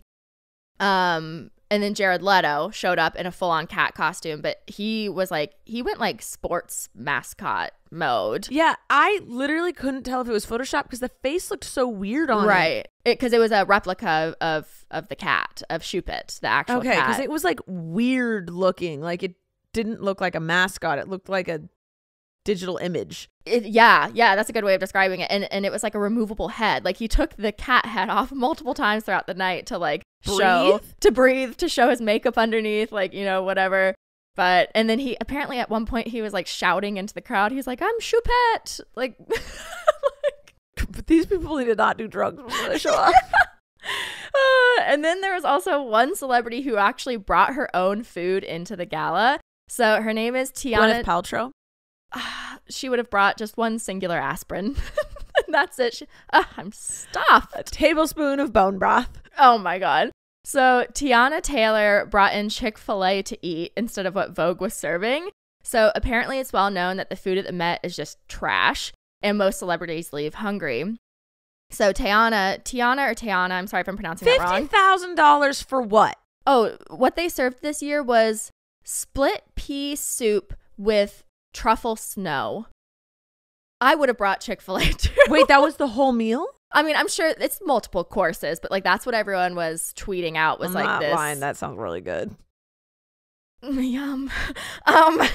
Speaker 2: um and then Jared Leto showed up in a full-on cat costume, but he was like he went like sports mascot mode.
Speaker 1: Yeah, I literally couldn't tell if it was Photoshop because the face looked so weird on it.
Speaker 2: Right. Because it, was a replica of of the cat, of Choupette, the actual cat.
Speaker 1: Okay, because it was like weird looking. Like it didn't look like a mascot. It looked like a digital image.
Speaker 2: It- yeah, yeah, that's a good way of describing it. And and it was like a removable head. Like he took the cat head off multiple times throughout the night to like show to breathe, to show his makeup underneath, like, you know, whatever. But and then he apparently at one point he was like shouting into the crowd. He's like, "I'm Choupette." Like,
Speaker 1: But these people need to not do drugs before they show up.
Speaker 2: Uh, and then there was also one celebrity who actually brought her own food into the gala. So her name is Teyana.
Speaker 1: Gwyneth Paltrow.
Speaker 2: she would have brought just one singular aspirin. that's it. She, ah, I'm stuffed.
Speaker 1: A tablespoon of bone broth.
Speaker 2: Oh my God. So Teyana Taylor brought in Chick fil A to eat instead of what Vogue was serving. So apparently it's well known that the food at the Met is just trash and most celebrities leave hungry. So Tiana, Tiana or Tiana, I'm sorry if I'm pronouncing it
Speaker 1: Fifty
Speaker 2: wrong.
Speaker 1: thousand dollars for what?
Speaker 2: Oh, what they served this year was split pea soup with truffle snow. I would have brought Chick fil A too.
Speaker 1: Wait, that was the whole meal?
Speaker 2: I mean, I'm sure it's multiple courses, but like that's what everyone was tweeting out was
Speaker 1: I'm
Speaker 2: like
Speaker 1: not
Speaker 2: this.
Speaker 1: lying. That sounds really good.
Speaker 2: Yum. Um,
Speaker 1: I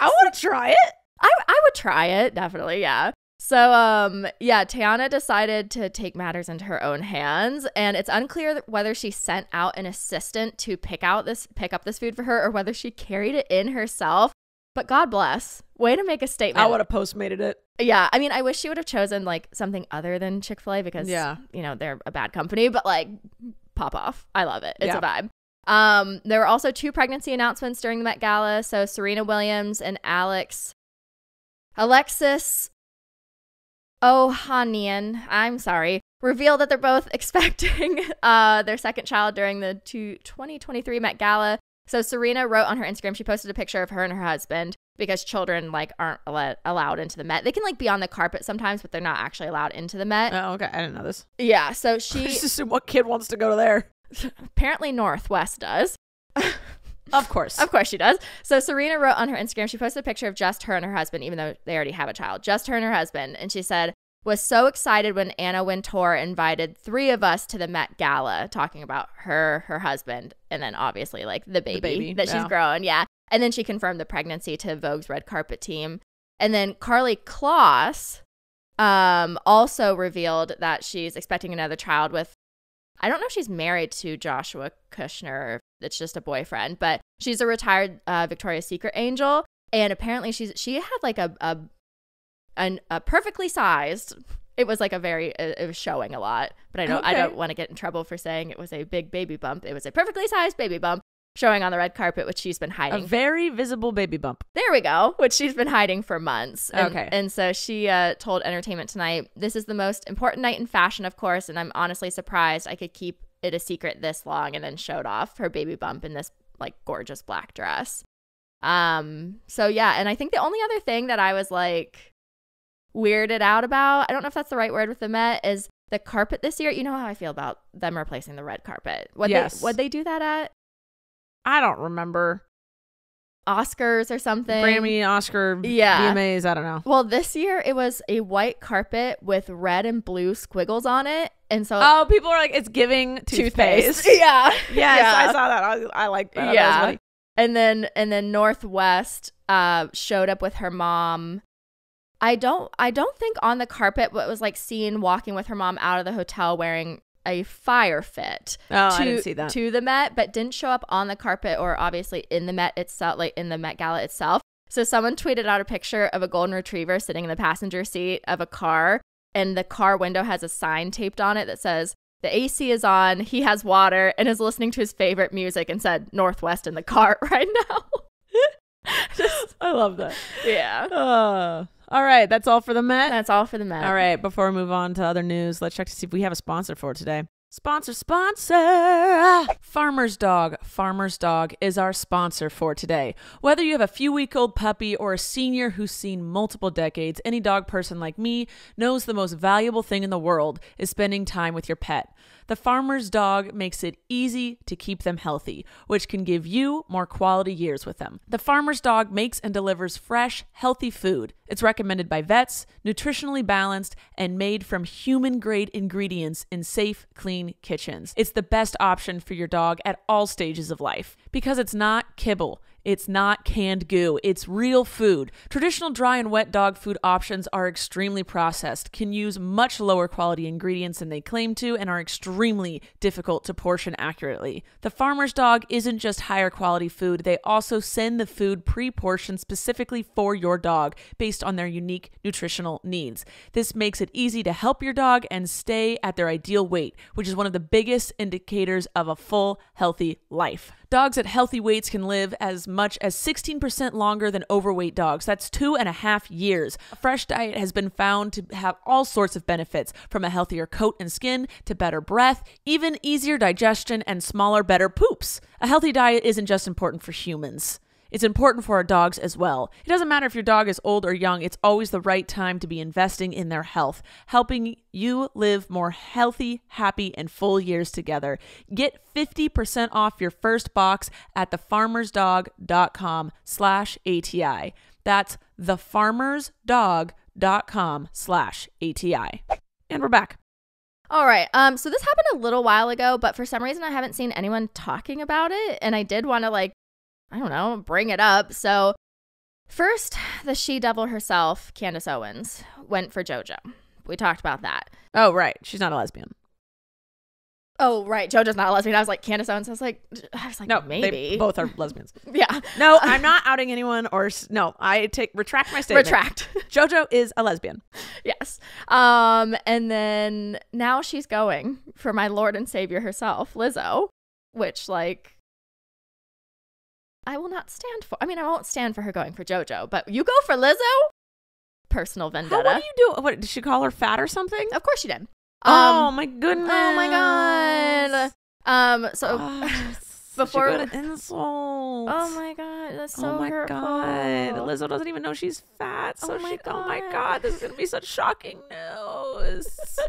Speaker 1: want to try it.
Speaker 2: I I would try it definitely. Yeah. So um yeah, Teyana decided to take matters into her own hands, and it's unclear whether she sent out an assistant to pick out this pick up this food for her or whether she carried it in herself. But God bless, way to make a statement.
Speaker 1: I would have postmated it.
Speaker 2: Yeah, I mean, I wish she would have chosen like something other than Chick Fil A because
Speaker 1: Yeah.
Speaker 2: you know they're a bad company, but like pop off. I love it. It's
Speaker 1: Yeah.
Speaker 2: a vibe. Um, there were also two pregnancy announcements during the Met Gala. So Serena Williams and Alex, Alexis Ohanian, I'm sorry, revealed that they're both expecting uh their second child during the two, 2023 Met Gala. So Serena wrote on her Instagram, she posted a picture of her and her husband because children like aren't al- allowed into the Met. They can like be on the carpet sometimes, but they're not actually allowed into the Met.
Speaker 1: Oh, okay. I didn't know this.
Speaker 2: yeah, so she
Speaker 1: just assume what kid wants to go to there.
Speaker 2: apparently Northwest does.
Speaker 1: Of course.
Speaker 2: Of course she does. So Serena wrote on her Instagram, she posted a picture of just her and her husband, even though they already have a child, just her and her husband. And she said, was so excited when Anna Wintour invited three of us to the Met Gala, talking about her, her husband, and then obviously like the baby,
Speaker 1: baby,
Speaker 2: that she's
Speaker 1: yeah.
Speaker 2: growing. Yeah. And then she confirmed the pregnancy to Vogue's red carpet team. And then Karlie Kloss um, also revealed that she's expecting another child with I don't know if she's married to Joshua Kushner or it's just a boyfriend, but she's a retired uh, Victoria's Secret angel, and apparently she's she had like a a an, a perfectly sized. It was like a very uh, it was showing a lot, but I don't I don't want to get in trouble for saying it was a big baby bump. It was a perfectly sized baby bump showing on the red carpet, which she's been hiding.
Speaker 1: a very visible baby bump.
Speaker 2: There we go, which she's been hiding for months. And,
Speaker 1: Okay.
Speaker 2: And so she uh, told Entertainment Tonight, This is the most important night in fashion, of course, and I'm honestly surprised I could keep it a secret this long and then showed off her baby bump in this like gorgeous black dress. Um, so yeah, and I think the only other thing that I was like weirded out about, I don't know if that's the right word with the Met, is the carpet this year. You know how I feel about them replacing the red carpet. What
Speaker 1: Yes.
Speaker 2: they would they do that at?
Speaker 1: I don't remember.
Speaker 2: Oscars or something.
Speaker 1: Grammy, Oscar,
Speaker 2: Yeah.
Speaker 1: VMAs, I don't know.
Speaker 2: Well, this year it was a white carpet with red and blue squiggles on it, and so
Speaker 1: Oh, people are like, it's giving toothpaste.
Speaker 2: yeah,
Speaker 1: Yes,
Speaker 2: Yeah.
Speaker 1: I saw that. I, I like that. That
Speaker 2: yeah.
Speaker 1: funny.
Speaker 2: And then and then Northwest uh, showed up with her mom. I don't I don't think on the carpet, what was like seen walking with her mom out of the hotel wearing a fire fit
Speaker 1: Oh, I
Speaker 2: to,
Speaker 1: didn't see that.
Speaker 2: to the Met, but didn't show up on the carpet or obviously in the Met itself, like in the Met Gala itself. So someone tweeted out a picture of a golden retriever sitting in the passenger seat of a car, and the car window has a sign taped on it that says, The AC is on, he has water, and is listening to his favorite music and said Northwest in the car right now. Just,
Speaker 1: I love that.
Speaker 2: yeah.
Speaker 1: Uh, all right, that's all for the Met.
Speaker 2: That's all for the Met.
Speaker 1: All right, before we move on to other news, let's check to see if we have a sponsor for today. Sponsor, sponsor! Farmer's Dog. Farmer's Dog is our sponsor for today. Whether you have a few week old puppy or a senior who's seen multiple decades, any dog person like me knows the most valuable thing in the world is spending time with your pet. The Farmer's Dog makes it easy to keep them healthy, which can give you more quality years with them. The Farmer's Dog makes and delivers fresh, healthy food. It's recommended by vets, nutritionally balanced, and made from human grade ingredients in safe, clean kitchens. It's the best option for your dog at all stages of life because it's not kibble. It's not canned goo. It's real food. Traditional dry and wet dog food options are extremely processed, can use much lower quality ingredients than they claim to, and are extremely difficult to portion accurately. The farmer's dog isn't just higher quality food, they also send the food pre portioned specifically for your dog based on their unique nutritional needs. This makes it easy to help your dog and stay at their ideal weight, which is one of the biggest indicators of a full, healthy life. Dogs at healthy weights can live as much as 16% longer than overweight dogs. That's two and a half years. A fresh diet has been found to have all sorts of benefits, from a healthier coat and skin to better breath, even easier digestion and smaller, better poops. A healthy diet isn't just important for humans. It's important for our dogs as well. It doesn't matter if your dog is old or young, it's always the right time to be investing in their health, helping you live more healthy, happy, and full years together. Get 50% off your first box at thefarmersdog.com slash ATI. That's thefarmersdog.com slash ATI. And we're back.
Speaker 2: All right. Um, so this happened a little while ago, but for some reason I haven't seen anyone talking about it, and I did want to like, I don't know, bring it up. So first, the she devil herself, Candace Owens, went for JoJo. We talked about that.
Speaker 1: Oh, right. She's not a lesbian.
Speaker 2: Oh, right. JoJo's not a lesbian. I was like Candace Owens. I was like, I was like,
Speaker 1: No,
Speaker 2: maybe
Speaker 1: they both are lesbians.
Speaker 2: Yeah.
Speaker 1: No, I'm not outing anyone or no, I take retract my statement.
Speaker 2: Retract.
Speaker 1: JoJo is a lesbian.
Speaker 2: yes. Um, and then now she's going for my Lord and Savior herself, Lizzo, which like I will not stand for. I mean, I won't stand for her going for JoJo, but you go for Lizzo? Personal
Speaker 1: How,
Speaker 2: vendetta.
Speaker 1: what do you do? What did she call her fat or something?
Speaker 2: of course she did.
Speaker 1: oh
Speaker 2: Um,
Speaker 1: my goodness.
Speaker 2: oh my god. Um, so
Speaker 1: Oh,
Speaker 2: before-
Speaker 1: such a good insult.
Speaker 2: Oh my god, that's so
Speaker 1: oh my
Speaker 2: hurtful.
Speaker 1: god. Lizzo doesn't even know she's fat. So
Speaker 2: Oh my
Speaker 1: she, oh my
Speaker 2: God.
Speaker 1: god, this is gonna be such shocking news.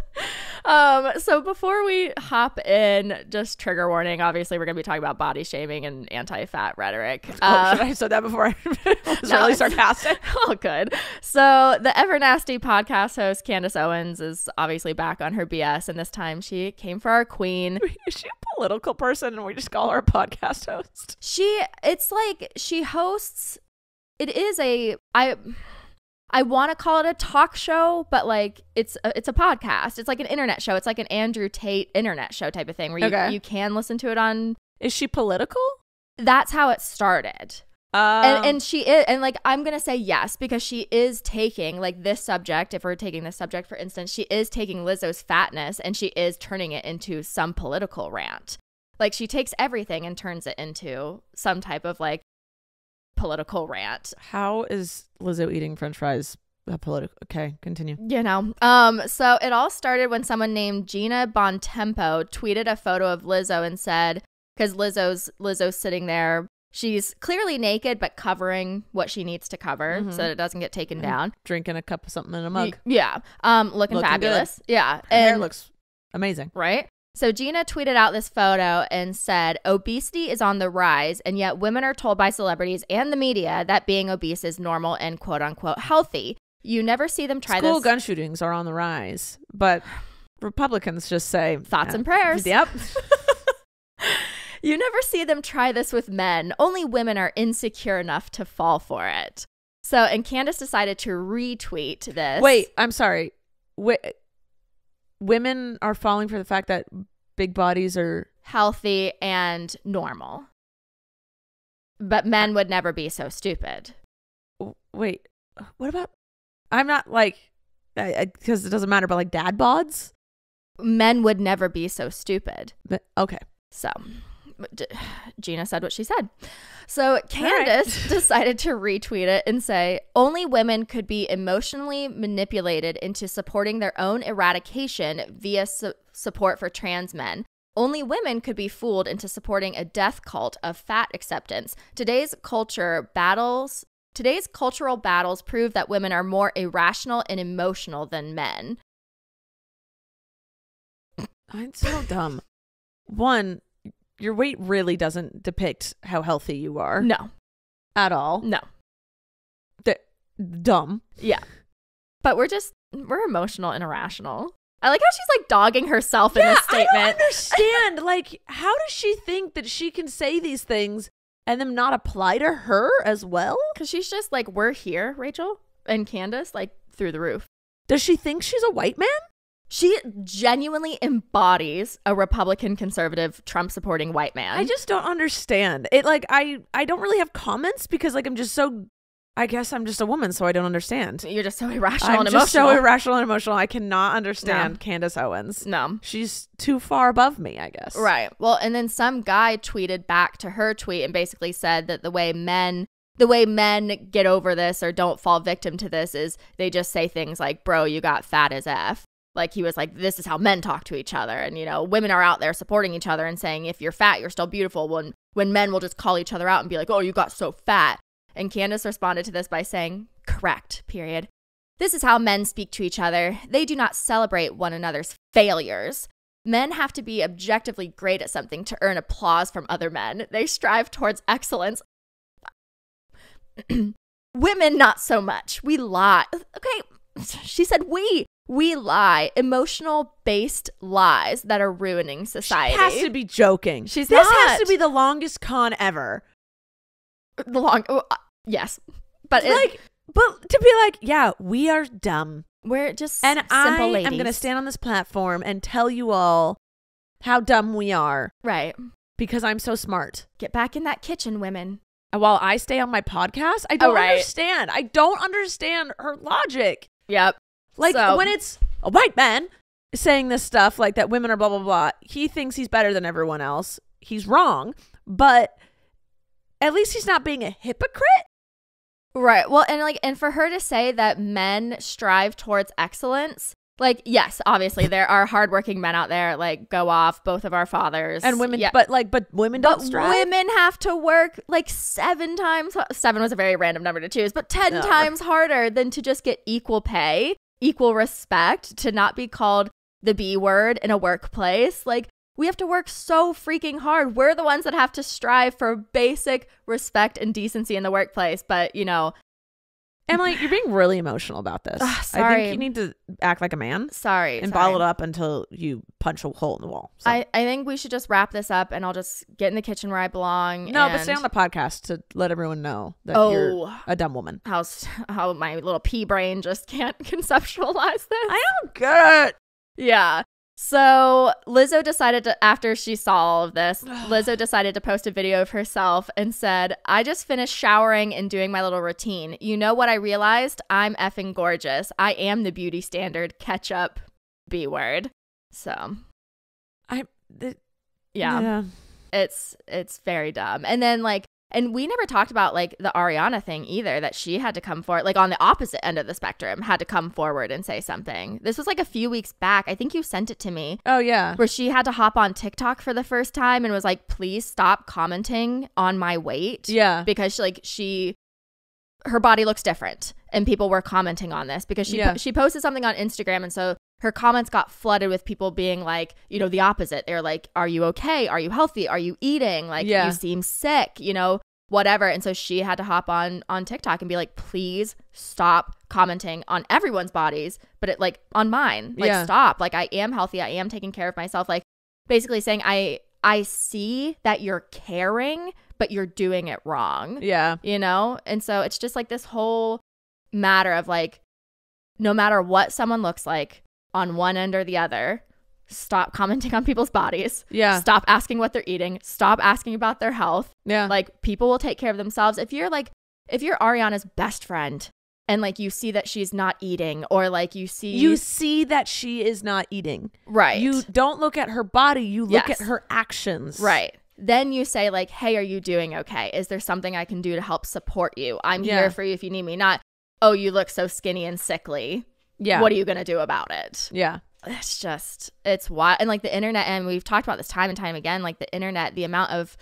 Speaker 2: um, so before we hop in, just trigger warning. Obviously, we're gonna be talking about body shaming and anti-fat rhetoric.
Speaker 1: oh,
Speaker 2: Uh,
Speaker 1: should I have said that before I was
Speaker 2: No,
Speaker 1: really sarcastic?
Speaker 2: all good. So the ever nasty podcast host Candace Owens is obviously back on her BS, and this time she came for our queen.
Speaker 1: Is she a political person and we just call her a podcast host?
Speaker 2: She, it's like she hosts. It is a I. I want to call it a talk show, but like it's a, it's a podcast. It's like an internet show. It's like an Andrew Tate internet show type of thing where you,
Speaker 1: Okay.
Speaker 2: you can listen to it on.
Speaker 1: Is she political?
Speaker 2: That's how it started.
Speaker 1: Um,
Speaker 2: and, and she is and like i'm gonna say yes because she is taking like this subject if we're taking this subject for instance she is taking lizzo's fatness and she is turning it into some political rant like she takes everything and turns it into some type of like political rant
Speaker 1: how is Lizzo eating French fries? A political. Okay, continue.
Speaker 2: you know um so it all started when someone named gina bontempo tweeted a photo of lizzo and said because lizzo's lizzo's sitting there she's clearly naked but covering what she needs to cover
Speaker 1: Mhm.
Speaker 2: so that it doesn't get taken
Speaker 1: Mhm.
Speaker 2: down
Speaker 1: Drinking a cup of something in a mug.
Speaker 2: Y- yeah. Um, looking,
Speaker 1: Looking good.
Speaker 2: fabulous. Yeah.
Speaker 1: Her hair
Speaker 2: And
Speaker 1: looks amazing.
Speaker 2: right. So Gina tweeted out this photo and said, "Obesity is on the rise, and yet women are told by celebrities and the media that being obese is normal and quote unquote healthy. You never see them try
Speaker 1: School
Speaker 2: this.
Speaker 1: gun shootings are on the rise, but Republicans just say
Speaker 2: Thoughts
Speaker 1: uh,
Speaker 2: and prayers.
Speaker 1: Yep.
Speaker 2: You never see them try this with men. Only women are insecure enough to fall for it." So, and Candace decided to retweet this.
Speaker 1: Wait, I'm sorry. Wait, women are falling for the fact that big bodies are.
Speaker 2: healthy and normal. But men would never be so stupid.
Speaker 1: Wait, what about? I'm not like, because it doesn't matter, but like dad bods.
Speaker 2: Men would never be so stupid.
Speaker 1: But okay,
Speaker 2: So, Gina said what she said. So, Candace decided to retweet it and say, only women could be emotionally manipulated into supporting their own eradication via su- support for trans men. Only women could be fooled into supporting a death cult of fat acceptance. Today's culture battles. Today's cultural battles prove that women are more irrational and emotional than men.
Speaker 1: I'm so dumb. One, your weight really doesn't depict how healthy you are
Speaker 2: No,
Speaker 1: at all.
Speaker 2: no.
Speaker 1: D- dumb.
Speaker 2: Yeah. But we're just we're emotional and irrational. I like how she's like dogging herself in this statement.
Speaker 1: I don't understand. like, how does she think that she can say these things and them not apply to her as well?
Speaker 2: Cause she's just like, we're here, Rachel and Candace, like through the roof.
Speaker 1: Does she think she's a white man?
Speaker 2: She genuinely embodies a Republican conservative Trump supporting white man.
Speaker 1: I just don't understand. It like I I don't really have comments because like I'm just so I guess I'm just a woman, so I don't understand.
Speaker 2: you're just so irrational
Speaker 1: I'm
Speaker 2: and
Speaker 1: just
Speaker 2: emotional.
Speaker 1: so irrational and emotional. I cannot understand
Speaker 2: No.
Speaker 1: Candace Owens.
Speaker 2: no.
Speaker 1: She's too far above me, I guess.
Speaker 2: Right. Well, and then some guy tweeted back to her tweet and basically said that the way men the way men get over this or don't fall victim to this is they just say things like, "Bro, you got fat as f." Like he was like, "This is how men talk to each other." And you know, women are out there supporting each other and saying, "If you're fat, you're still beautiful." When when men will just call each other out and be like, oh, you got so fat. And Candace responded to this by saying, correct, period. This is how men speak to each other. They do not celebrate one another's failures. Men have to be objectively great at something to earn applause from other men. They strive towards excellence. Women, not so much. We lie. Okay, she said we. We lie. Emotional based lies that are ruining society.
Speaker 1: She has to be joking.
Speaker 2: She's
Speaker 1: this has to be the longest con ever.
Speaker 2: the long. oh, uh, yes, but it,
Speaker 1: like, but to be like, yeah, we are dumb,
Speaker 2: we're just
Speaker 1: and
Speaker 2: simple
Speaker 1: I
Speaker 2: ladies.
Speaker 1: am going to stand on this platform and tell you all how dumb we are
Speaker 2: right.
Speaker 1: because I'm so smart.
Speaker 2: Get back in that kitchen, women.
Speaker 1: And while I stay on my podcast, I don't
Speaker 2: Oh, right.
Speaker 1: understand. I don't understand her logic.
Speaker 2: Yep.
Speaker 1: Like
Speaker 2: So-
Speaker 1: when it's a white man saying this stuff like that women are blah blah blah, he thinks he's better than everyone else. He's wrong, but at least he's not being a hypocrite.
Speaker 2: Right. Well, and like, and for her to say that men strive towards excellence, like, yes, obviously there are hardworking men out there. Like, go off, both of our fathers
Speaker 1: And women
Speaker 2: Yeah.
Speaker 1: but like but women don't
Speaker 2: But
Speaker 1: strive.
Speaker 2: women have to work like seven times. Seven was a very random number to choose, but ten
Speaker 1: Yeah.
Speaker 2: times harder than to just get equal pay, equal respect, to not be called the B word in a workplace. Like we have to work so freaking hard. We're the ones that have to strive for basic respect and decency in the workplace. But you know,
Speaker 1: Emily, you're being really emotional about this.
Speaker 2: Ugh,
Speaker 1: I
Speaker 2: sorry.
Speaker 1: think you need to act like a man
Speaker 2: sorry,
Speaker 1: and
Speaker 2: sorry.
Speaker 1: bottle it up until you punch a hole in the wall. So-
Speaker 2: I, I think we should just wrap this up and I'll just get in the kitchen where I belong.
Speaker 1: no, but stay on the podcast to let everyone know that
Speaker 2: Oh.
Speaker 1: you're a dumb woman.
Speaker 2: how how my little pea brain just can't conceptualize this.
Speaker 1: I don't get it.
Speaker 2: Yeah. So Lizzo decided to, after she saw all of this, Lizzo decided to post a video of herself and said, I just finished showering and doing my little routine. You know what I realized? I'm effing gorgeous. I am the beauty standard. Ketchup, B word. So
Speaker 1: I th-
Speaker 2: yeah, it's it's very dumb. And then like and we never talked about like the Ariana thing either that she had to come forward like on the opposite end of the spectrum had to come forward and say something. This was like a few weeks back. I think you sent it to me
Speaker 1: Oh yeah.
Speaker 2: where she had to hop on TikTok for the first time and was like, "Please stop commenting on my weight."
Speaker 1: Yeah.
Speaker 2: because she, like she her body looks different and people were commenting on this because she
Speaker 1: Yeah.
Speaker 2: she posted something on Instagram and so her comments got flooded with people being like, you know, the opposite. They're like, "Are you okay? Are you healthy? Are you eating? Like
Speaker 1: Yeah.
Speaker 2: you seem sick, you know, whatever." And so she had to hop on on TikTok and be like, "Please stop commenting on everyone's bodies, but it like on mine. Like
Speaker 1: Yeah.
Speaker 2: stop. Like I am healthy. I am taking care of myself." Like basically saying I I see that you're caring, but you're doing it wrong
Speaker 1: Yeah.
Speaker 2: you know? And so it's just like this whole matter of like, no matter what someone looks like on one end or the other, stop commenting on people's bodies.
Speaker 1: Yeah.
Speaker 2: Stop asking what they're eating. Stop asking about their health.
Speaker 1: Yeah.
Speaker 2: Like, people will take care of themselves. If you're like, if you're Ariana's best friend and like you see that she's not eating or like you see,
Speaker 1: you see that she is not eating.
Speaker 2: right.
Speaker 1: You don't look at her body, you look
Speaker 2: Yes.
Speaker 1: at her actions.
Speaker 2: Right. Then you say like, "Hey, are you doing okay? Is there something I can do to help support you? I'm
Speaker 1: Yeah.
Speaker 2: here for you if you need me." Not, "Oh, you look so skinny and sickly.
Speaker 1: Yeah.
Speaker 2: What are you going to do about it?"
Speaker 1: Yeah.
Speaker 2: It's just it's wild. And like the internet and we've talked about this time and time again, like the internet, the amount of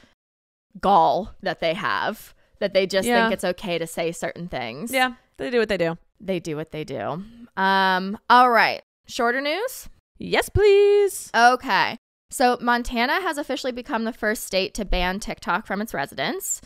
Speaker 2: gall that they have that they just
Speaker 1: Yeah.
Speaker 2: think it's okay to say certain things.
Speaker 1: Yeah. They do what they do.
Speaker 2: They do what they do. Um all right. Shorter news?
Speaker 1: Yes, please.
Speaker 2: Okay. So Montana has officially become the first state to ban TikTok from its residents.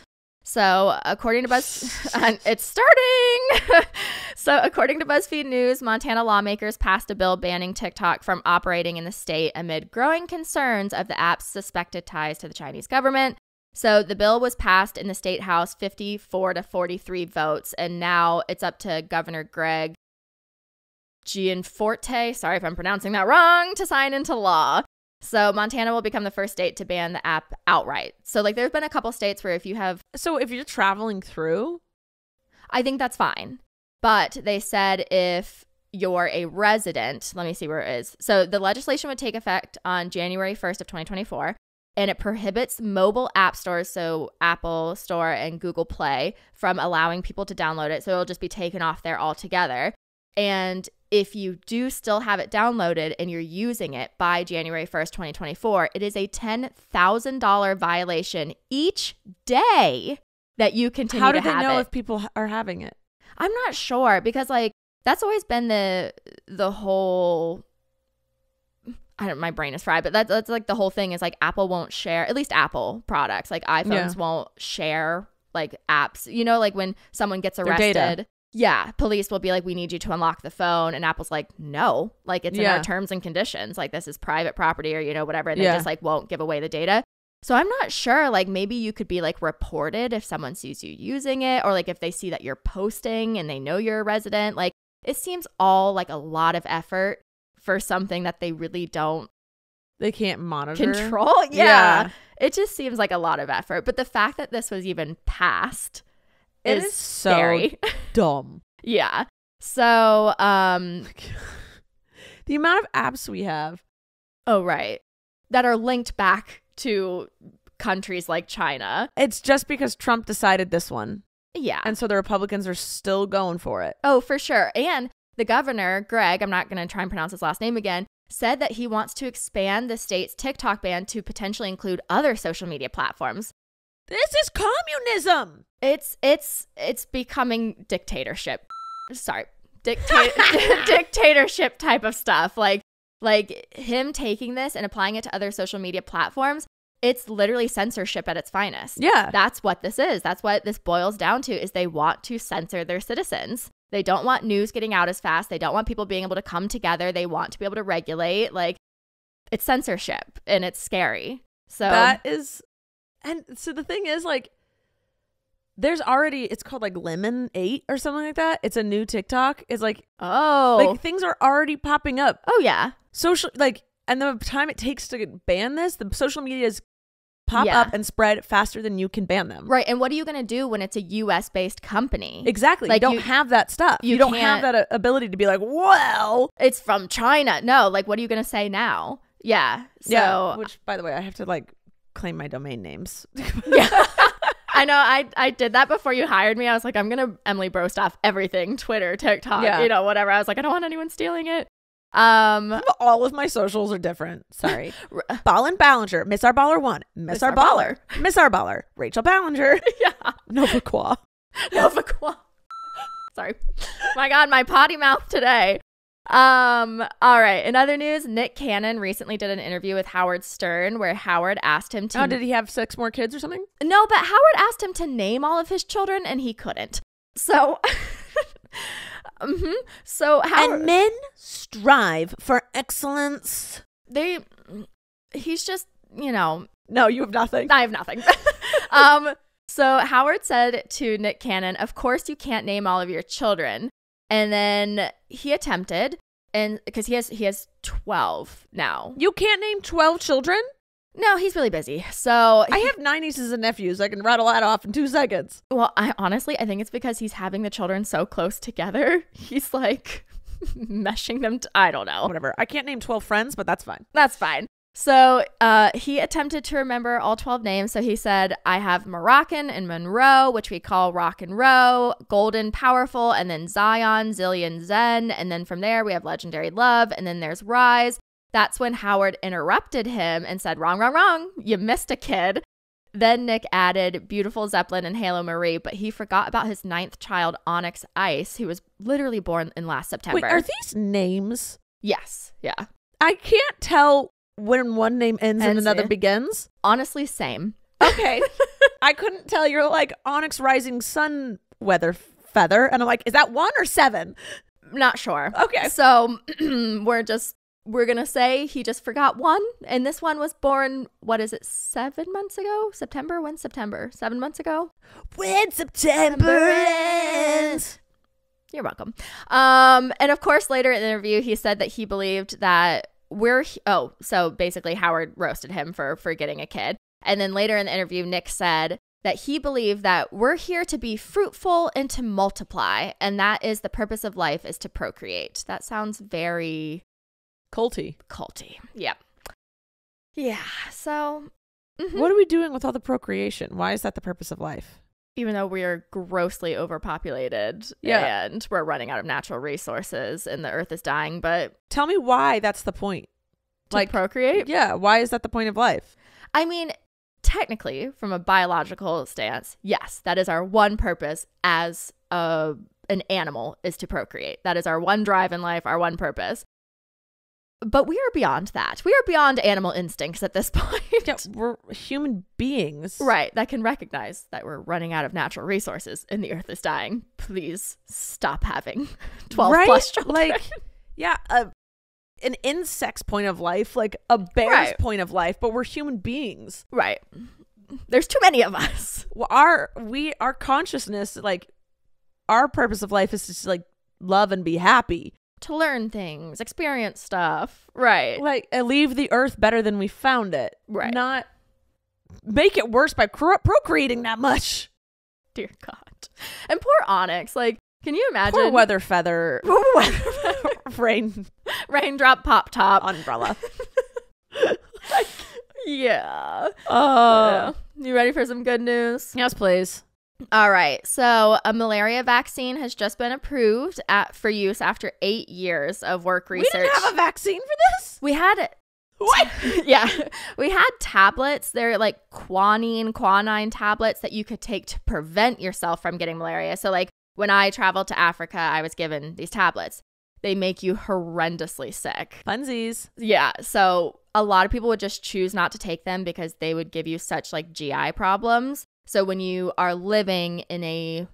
Speaker 2: So, according to Buzz, it's starting. so, according to BuzzFeed News, Montana lawmakers passed a bill banning TikTok from operating in the state amid growing concerns of the app's suspected ties to the Chinese government. So, the bill was passed in the state house 54 to 43 votes, and now it's up to Governor Greg Gianforte, sorry if I'm pronouncing that wrong, to sign into law. So Montana will become the first state to ban the app outright. So like there's been a couple states where if you have
Speaker 1: So if you're traveling through,
Speaker 2: I think that's fine. But they said if you're a resident, let me see where it is. So the legislation would take effect on January 1st of 2024 and it prohibits mobile app stores, so Apple Store and Google Play, from allowing people to download it. So it'll just be taken off there altogether. And if you do still have it downloaded and you're using it by January 1st, 2024, it is a $10,000 violation each day that you continue
Speaker 1: How do
Speaker 2: to
Speaker 1: they know
Speaker 2: it.
Speaker 1: if people are having it?
Speaker 2: I'm not sure because like that's always been the the whole I don't my brain is fried, but that's that's like the whole thing is like Apple won't share at least Apple products, like iPhones
Speaker 1: Yeah.
Speaker 2: won't share like apps. You know, like when someone gets arrested. Yeah, police will be like, "We need you to unlock the phone," and Apple's like, "No, like it's in
Speaker 1: Yeah.
Speaker 2: our terms and conditions. Like this is private property, or you know whatever." And
Speaker 1: Yeah.
Speaker 2: they just like won't give away the data. So I'm not sure. Like maybe you could be like reported if someone sees you using it, or like if they see that you're posting and they know you're a resident. Like it seems all like a lot of effort for something that they really don't
Speaker 1: They can't monitor.
Speaker 2: control. Yeah.
Speaker 1: Yeah.
Speaker 2: It just seems like a lot of effort. But the fact that this was even passed
Speaker 1: It
Speaker 2: is,
Speaker 1: is so
Speaker 2: scary.
Speaker 1: Dumb.
Speaker 2: yeah. So, um,
Speaker 1: the amount of apps we have.
Speaker 2: oh right, that are linked back to countries like China.
Speaker 1: It's just because Trump decided this one.
Speaker 2: Yeah.
Speaker 1: And so the Republicans are still going for it.
Speaker 2: Oh, for sure. And the governor, Greg, I'm not going to try and pronounce his last name again, said that he wants to expand the state's TikTok ban to potentially include other social media platforms.
Speaker 1: This is communism.
Speaker 2: It's it's it's becoming dictatorship. Sorry. Dicta- dictatorship type of stuff. Like like him taking this and applying it to other social media platforms, it's literally censorship at its finest.
Speaker 1: Yeah.
Speaker 2: That's what this is. That's what this boils down to is they want to censor their citizens. They don't want news getting out as fast. They don't want people being able to come together. They want to be able to regulate. Like it's censorship and it's scary. So
Speaker 1: that is and so the thing is like there's already it's called like lemon 8 or something like that it's a new tiktok it's like
Speaker 2: oh
Speaker 1: like things are already popping up
Speaker 2: oh yeah.
Speaker 1: social like and the time it takes to ban this the social medias pop
Speaker 2: Yeah.
Speaker 1: up and spread faster than you can ban them
Speaker 2: Right. And what are you going to do when it's a US based company?
Speaker 1: exactly
Speaker 2: Like,
Speaker 1: you don't
Speaker 2: you-
Speaker 1: have that stuff
Speaker 2: you
Speaker 1: you, don't have that uh, ability to be like well
Speaker 2: It's from China. No, like, what are you going to say now? Yeah. So,
Speaker 1: yeah which by the way i have to like claim my domain names
Speaker 2: yeah. I know I, I did that before you hired me. I was like, I'm going to Emily Brostaff everything Twitter, TikTok,
Speaker 1: Yeah.
Speaker 2: you know, whatever. I was like, I don't want anyone stealing it. Um,
Speaker 1: all of my socials are different sorry
Speaker 2: r-
Speaker 1: Ball and Ballinger, Miss Our Baller one, Miss,
Speaker 2: Miss
Speaker 1: Our
Speaker 2: Our
Speaker 1: Baller, Miss Our Baller, Rachel Ballinger,
Speaker 2: yeah.
Speaker 1: Nova Qua.
Speaker 2: Nova Qua. Sorry. My God, my potty mouth today. Um, all right. In other news, Nick Cannon recently did an interview with Howard Stern where Howard asked him to
Speaker 1: Oh, did he have six more kids or something?
Speaker 2: No, but Howard asked him to name all of his children and he couldn't. So mhm. So Howard And
Speaker 1: men strive for excellence.
Speaker 2: they he's just, you know,
Speaker 1: No, you have nothing.
Speaker 2: I have nothing. um, so Howard said to Nick Cannon, "Of course you can't name all of your children." And then he attempted, and because he has he has twelve now.
Speaker 1: You can't name 12 children?
Speaker 2: No, he's really busy. So
Speaker 1: I have nine nieces and nephews. I can rattle that off in two seconds.
Speaker 2: well, I honestly I think it's because he's having the children so close together. He's like meshing them. T- I don't know.
Speaker 1: Whatever. I can't name 12 friends, but that's fine.
Speaker 2: That's fine. So uh, he attempted to remember all 12 names. So he said, I have Moroccan and Monroe, which we call Rock and Row, Golden Powerful, and then Zion, Zillion, Zen. And then from there, we have Legendary Love, and then there's Rise. That's when Howard interrupted him and said, Wrong, wrong, wrong. You missed a kid. Then Nick added Beautiful Zeppelin and Halo Marie, but he forgot about his ninth child, Onyx Ice, who was literally born in last September.
Speaker 1: Wait, are these names?
Speaker 2: yes. Yeah.
Speaker 1: I can't tell when one name ends, and another
Speaker 2: yeah.
Speaker 1: begins.
Speaker 2: Honestly, same.
Speaker 1: Okay. I couldn't tell. You're like Onyx Rising Sun Weather Feather. And I'm like, is that one or seven?
Speaker 2: Not sure.
Speaker 1: Okay.
Speaker 2: So we're just we're gonna say he just forgot one, and this one was born. What is it? Seven months ago? September? When September? Seven months ago?
Speaker 1: When September ends.
Speaker 2: You're welcome. Um, and of course, later in the interview, he said that he believed that we're oh, so basically Howard roasted him for for getting a kid, and then later in the interview, Nick said that he believed that we're here to be fruitful and to multiply, and that is the purpose of life is to procreate. That sounds very
Speaker 1: culty
Speaker 2: culty. Yep. Yeah. So mhm.
Speaker 1: What are we doing with all the procreation? Why is that the purpose of life?
Speaker 2: Even though we are grossly overpopulated
Speaker 1: Yeah.
Speaker 2: and we're running out of natural resources and the earth is dying, but
Speaker 1: Tell me why that's the point. Like,
Speaker 2: procreate.
Speaker 1: yeah, why is that the point of life?
Speaker 2: I mean, technically, from a biological stance, yes, that is our one purpose as a an animal is to procreate. That is our one drive in life, our one purpose. But we are beyond that. We are beyond animal instincts at this point.
Speaker 1: Yeah, we're human beings.
Speaker 2: Right, that can recognize that we're running out of natural resources and the earth is dying. Please stop having 12
Speaker 1: right?
Speaker 2: plus children.
Speaker 1: Like, yeah, a, an insect's point of life, like a bear's
Speaker 2: Right.
Speaker 1: point of life, but we're human beings.
Speaker 2: right. There's too many of us.
Speaker 1: Well, Our we our consciousness, like our purpose of life, is to just, like love and be happy.
Speaker 2: To learn things, experience stuff. Right.
Speaker 1: Like uh, leave the earth better than we found it.
Speaker 2: Right.
Speaker 1: Not make it worse by cro- procreating that much.
Speaker 2: Dear God. And poor Onyx. Like, can you imagine?
Speaker 1: Poor weather feather
Speaker 2: weather.
Speaker 1: rain
Speaker 2: Raindrop pop top.
Speaker 1: umbrella.
Speaker 2: yeah.
Speaker 1: Oh,
Speaker 2: You ready for some good news?
Speaker 1: yes, please.
Speaker 2: All right. So, a malaria vaccine has just been approved at, for use after eight years of work research.
Speaker 1: We didn't have a vaccine for this.
Speaker 2: we had
Speaker 1: What?
Speaker 2: yeah, we had tablets. They're like quinine, quinine tablets that you could take to prevent yourself from getting malaria. So, like when I traveled to Africa, I was given these tablets. They make you horrendously sick.
Speaker 1: Funsies.
Speaker 2: Yeah. So a lot of people would just choose not to take them because they would give you such like GI problems. So when you are living in a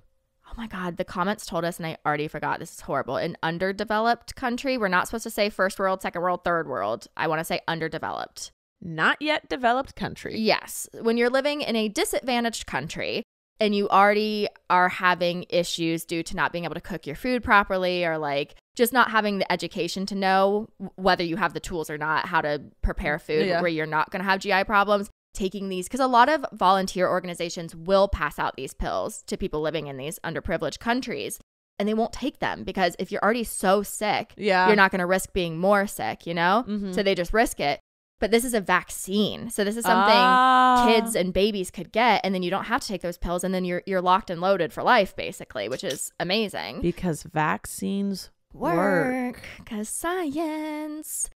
Speaker 2: Oh my God, the comments told us, and I already forgot. This is horrible. An underdeveloped country. We're not supposed to say first world, second world, third world. I want to say underdeveloped.
Speaker 1: Not yet developed country.
Speaker 2: Yes. When you're living in a disadvantaged country and you already are having issues due to not being able to cook your food properly or like just not having the education to know whether you have the tools or not, how to prepare mm, food
Speaker 1: Yeah.
Speaker 2: where you're not going to have GI problems. Taking these, because a lot of volunteer organizations will pass out these pills to people living in these underprivileged countries and they won't take them because if you're already so sick,
Speaker 1: Yeah.
Speaker 2: you're not going to risk being more sick, you know?
Speaker 1: Mhm.
Speaker 2: So they just risk it. But this is a vaccine. So this is something
Speaker 1: Ah.
Speaker 2: kids and babies could get and then you don't have to take those pills and then you're you're locked and loaded for life basically, which is amazing.
Speaker 1: because vaccines work.
Speaker 2: cuz science.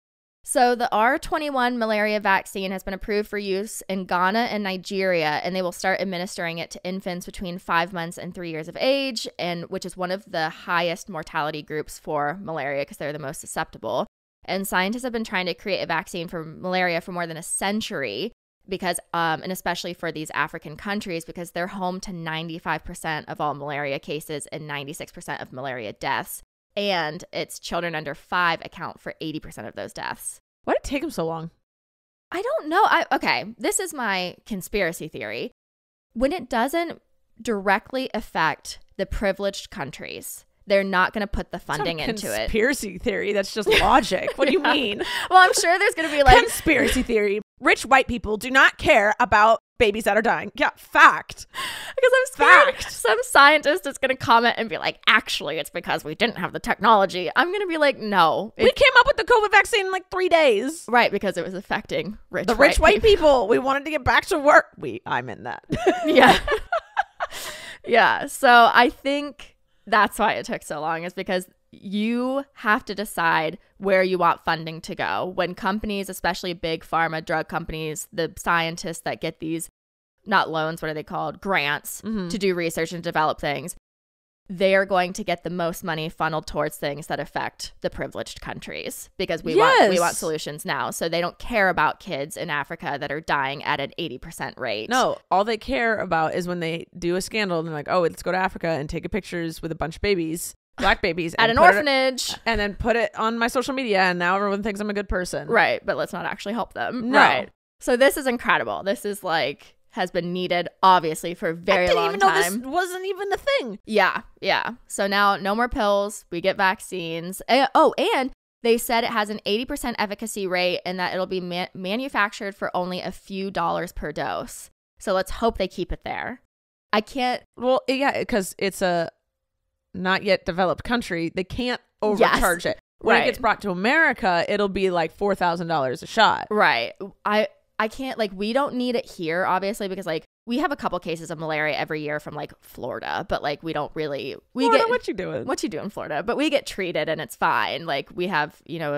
Speaker 2: So the R21 malaria vaccine has been approved for use in Ghana and Nigeria and they will start administering it to infants between 5 months and 3 years of age and which is one of the highest mortality groups for malaria because they're the most susceptible. And scientists have been trying to create a vaccine for malaria for more than a century because um, and especially for these African countries because they're home to 95% of all malaria cases and 96% of malaria deaths and its children under 5 account for 80% of those deaths.
Speaker 1: Why did it take them so long?
Speaker 2: I don't know. I okay, this is my conspiracy theory. When it doesn't directly affect the privileged countries, they're not going to put the funding into it.
Speaker 1: Conspiracy theory. That's just logic. What do you
Speaker 2: Yeah.
Speaker 1: mean?
Speaker 2: Well, I'm sure there's going to be like
Speaker 1: conspiracy theory. Rich white people do not care about babies that are dying. Yeah, fact.
Speaker 2: Because I'm scared
Speaker 1: Fact.
Speaker 2: some scientist is going to comment and be like, actually, it's because we didn't have the technology. I'm going to be like, no.
Speaker 1: we came up with the COVID vaccine in like three days.
Speaker 2: right, because it was affecting rich
Speaker 1: The rich white
Speaker 2: people.
Speaker 1: people. We wanted to get back to work. We. I'm in that.
Speaker 2: yeah. yeah. So I think that's why it took so long, is because you have to decide where you want funding to go. When companies, especially big pharma drug companies, the scientists that get these not loans, what are they called? Grants
Speaker 1: Mhm.
Speaker 2: to do research and develop things. They are going to get the most money funneled towards things that affect the privileged countries because we want we want solutions now. So they don't care about kids in Africa that are dying at an 80% rate.
Speaker 1: No, all they care about is when they do a scandal and they're like, "Oh, let's go to Africa and take pictures with a bunch of babies, black babies,
Speaker 2: at an
Speaker 1: put it-
Speaker 2: orphanage.
Speaker 1: and then put it on my social media, and now everyone thinks I'm a good person."
Speaker 2: Right, but let's not actually help them.
Speaker 1: No.
Speaker 2: Right. So this is incredible. This is like has been needed obviously for a very
Speaker 1: I didn't
Speaker 2: long
Speaker 1: even know
Speaker 2: time.
Speaker 1: this wasn't even a thing.
Speaker 2: Yeah, yeah. So now no more pills. We get vaccines. Eh, oh, and they said it has an 80% efficacy rate and that it'll be ma- manufactured for only a few dollars per dose. So let's hope they keep it there. I can't.
Speaker 1: Well, yeah, because it's a not yet developed country. They can't overcharge it. When
Speaker 2: Right.
Speaker 1: it gets brought to America, it'll be like four thousand dollars a shot.
Speaker 2: Right. I I can't like we don't need it here obviously because like we have a couple cases of malaria every year from like Florida, but like we don't really we
Speaker 1: Florida,
Speaker 2: get
Speaker 1: what you doing?
Speaker 2: what you do in Florida, but we get treated and it's fine. Like we have, you know,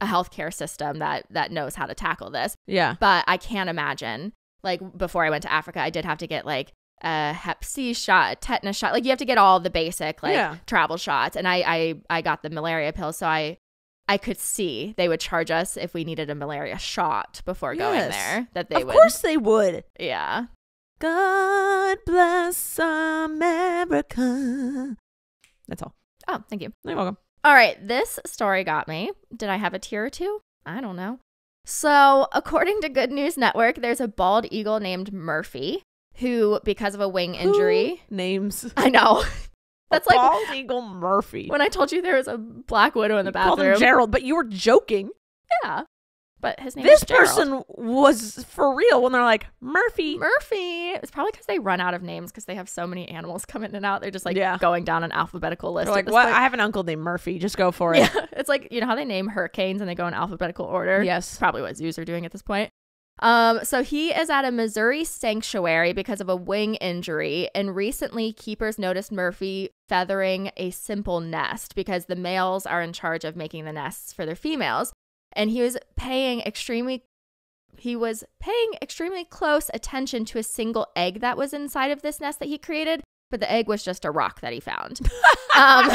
Speaker 2: a, a healthcare system that that knows how to tackle this.
Speaker 1: Yeah.
Speaker 2: But I can't imagine like before I went to Africa, I did have to get like a Hep C shot, a tetanus shot. Like you have to get all the basic like
Speaker 1: Yeah.
Speaker 2: travel shots, and I I I got the malaria pill, so I. I could see they would charge us if we needed a malaria shot before going there. That they
Speaker 1: of
Speaker 2: would, Of
Speaker 1: course they would.
Speaker 2: yeah.
Speaker 1: God bless America. That's all.
Speaker 2: Oh, thank you.
Speaker 1: You're welcome.
Speaker 2: All right, this story got me. Did I have a tear or two? I don't know. So, according to Good News Network, there's a bald eagle named Murphy who, because of a wing injury,
Speaker 1: names.
Speaker 2: I know. That's like
Speaker 1: Bald Eagle Murphy.
Speaker 2: when I told you there was a black widow in the
Speaker 1: You
Speaker 2: bathroom.
Speaker 1: Gerald, but you were joking.
Speaker 2: yeah, but his name
Speaker 1: This
Speaker 2: is
Speaker 1: person was for real when they're like Murphy.
Speaker 2: Murphy. It's probably because they run out of names because they have so many animals come in and out. They're just like
Speaker 1: Yeah.
Speaker 2: going down an alphabetical list.
Speaker 1: They're like, what?
Speaker 2: point.
Speaker 1: I have an uncle named Murphy. Just go for it.
Speaker 2: Yeah, it's like you know how they name hurricanes and they go in alphabetical order.
Speaker 1: Yes.
Speaker 2: probably what zoos are doing at this point. Um, so he is at a Missouri sanctuary because of a wing injury, and recently keepers noticed Murphy feathering a simple nest because the males are in charge of making the nests for their females, and he was paying extremely he was paying extremely close attention to a single egg that was inside of this nest that he created, but the egg was just a rock that he found. um,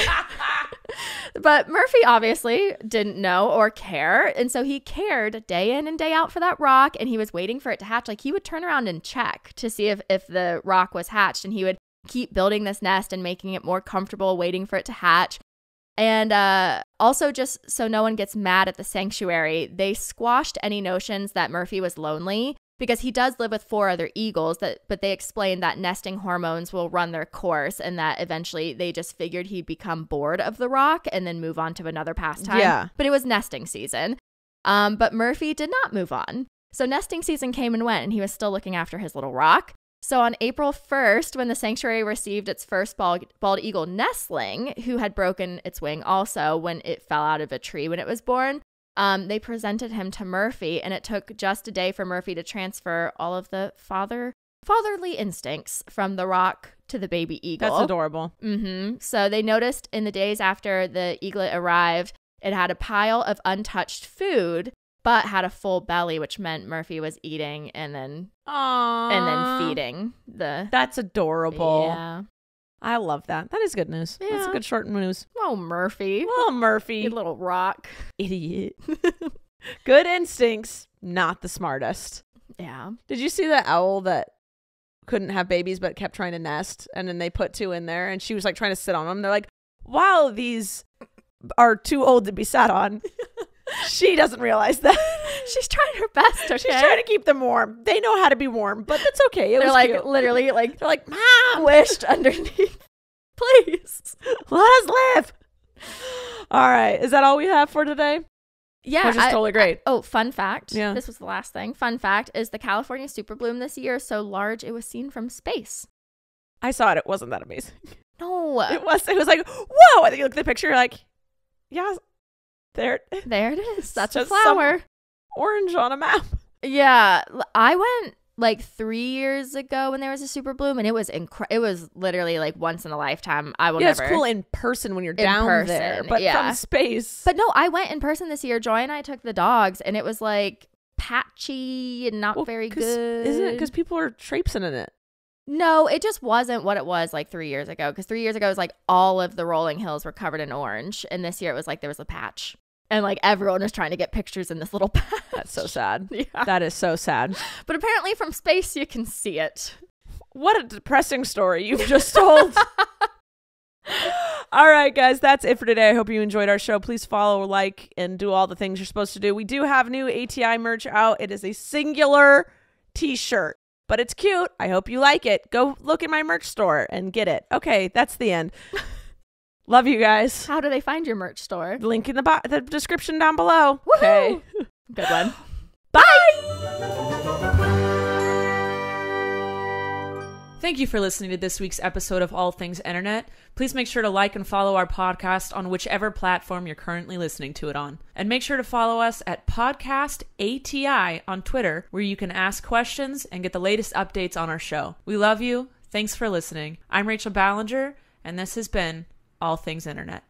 Speaker 2: but Murphy obviously didn't know or care. And so he cared day in and day out for that rock and he was waiting for it to hatch. Like he would turn around and check to see if, if the rock was hatched and he would keep building this nest and making it more comfortable, waiting for it to hatch. And uh, also, just so no one gets mad at the sanctuary, they squashed any notions that Murphy was lonely because he does live with four other eagles. That, but they explained that nesting hormones will run their course, and that eventually they just figured he'd become bored of the rock and then move on to another pastime.
Speaker 1: Yeah.
Speaker 2: But it was nesting season. Um, but Murphy did not move on. So nesting season came and went, and he was still looking after his little rock. So on April 1st, when the sanctuary received its first bald, bald eagle nestling, who had broken its wing also when it fell out of a tree when it was born, um, they presented him to Murphy, and it took just a day for Murphy to transfer all of the father fatherly instincts from the rock to the baby eagle.
Speaker 1: That's adorable.
Speaker 2: Mm-hmm. So they noticed in the days after the eaglet arrived, it had a pile of untouched food, but had a full belly, which meant Murphy was eating and then
Speaker 1: Aww.
Speaker 2: and then feeding the.
Speaker 1: That's adorable.
Speaker 2: Yeah.
Speaker 1: I love that. That is good news. That's
Speaker 2: Yeah.
Speaker 1: a good short news.
Speaker 2: Oh, Murphy,
Speaker 1: Oh, Murphy,
Speaker 2: you little rock.
Speaker 1: idiot. good instincts, not the smartest.
Speaker 2: Yeah.
Speaker 1: Did you see the owl that couldn't have babies but kept trying to nest? And then they put two in there and she was like trying to sit on them. They're like, wow, these are too old to be sat on. she doesn't realize that.
Speaker 2: She's trying her best. Okay.
Speaker 1: She's trying to keep them warm. They know how to be warm, but that's okay. It
Speaker 2: They're
Speaker 1: was
Speaker 2: like
Speaker 1: cute.
Speaker 2: literally like
Speaker 1: They're like, Mom,
Speaker 2: squished underneath. Please.
Speaker 1: let us live. All right. Is that all we have for today?
Speaker 2: Yeah.
Speaker 1: Which is
Speaker 2: I-
Speaker 1: totally great.
Speaker 2: Oh, fun fact.
Speaker 1: Yeah.
Speaker 2: This was the last thing. Fun fact is the California super bloom this year is so large it was seen from space.
Speaker 1: I saw it. It wasn't that amazing.
Speaker 2: No.
Speaker 1: It was. It was like, whoa. I think you look at the picture, you're like, yeah, there,
Speaker 2: There it is. That's a flower.
Speaker 1: orange on a map.
Speaker 2: Yeah, I went like three years ago when there was a super bloom, and it was incre- It was literally like once in a lifetime. I will
Speaker 1: yeah,
Speaker 2: never.
Speaker 1: it's cool in person when you're
Speaker 2: In
Speaker 1: down there, but
Speaker 2: yeah.
Speaker 1: from space.
Speaker 2: But no, I went in person this year. Joy and I took the dogs, and it was like patchy and not
Speaker 1: Well,
Speaker 2: very good.
Speaker 1: isn't it? Because people are traipsing in it.
Speaker 2: no, it just wasn't what it was like three years ago. Because three years ago, it was like all of the rolling hills were covered in orange, and this year it was like there was a patch, and like everyone was trying to get pictures in this little patch.
Speaker 1: That's so sad.
Speaker 2: Yeah,
Speaker 1: That is so sad.
Speaker 2: but apparently from space you can see it.
Speaker 1: What a depressing story you've just told. all right, guys, that's it for today. I hope you enjoyed our show. Please follow, like, and do all the things you're supposed to do. We do have new ATI merch out. It is a singular t shirt, but it's cute. I hope you like it. Go look in my merch store and get it. Okay, that's the end. Love you guys.
Speaker 2: How do they find your merch store?
Speaker 1: Link in the, bo- the description down below.
Speaker 2: Woohoo!
Speaker 1: Okay.
Speaker 2: Good one.
Speaker 1: Bye. Thank you for listening to this week's episode of All Things Internet. Please make sure to like and follow our podcast on whichever platform you're currently listening to it on. And make sure to follow us at Podcast ATI on Twitter, where you can ask questions and get the latest updates on our show. We love you. Thanks for listening. I'm Rachel Ballinger, and this has been All Things Internet.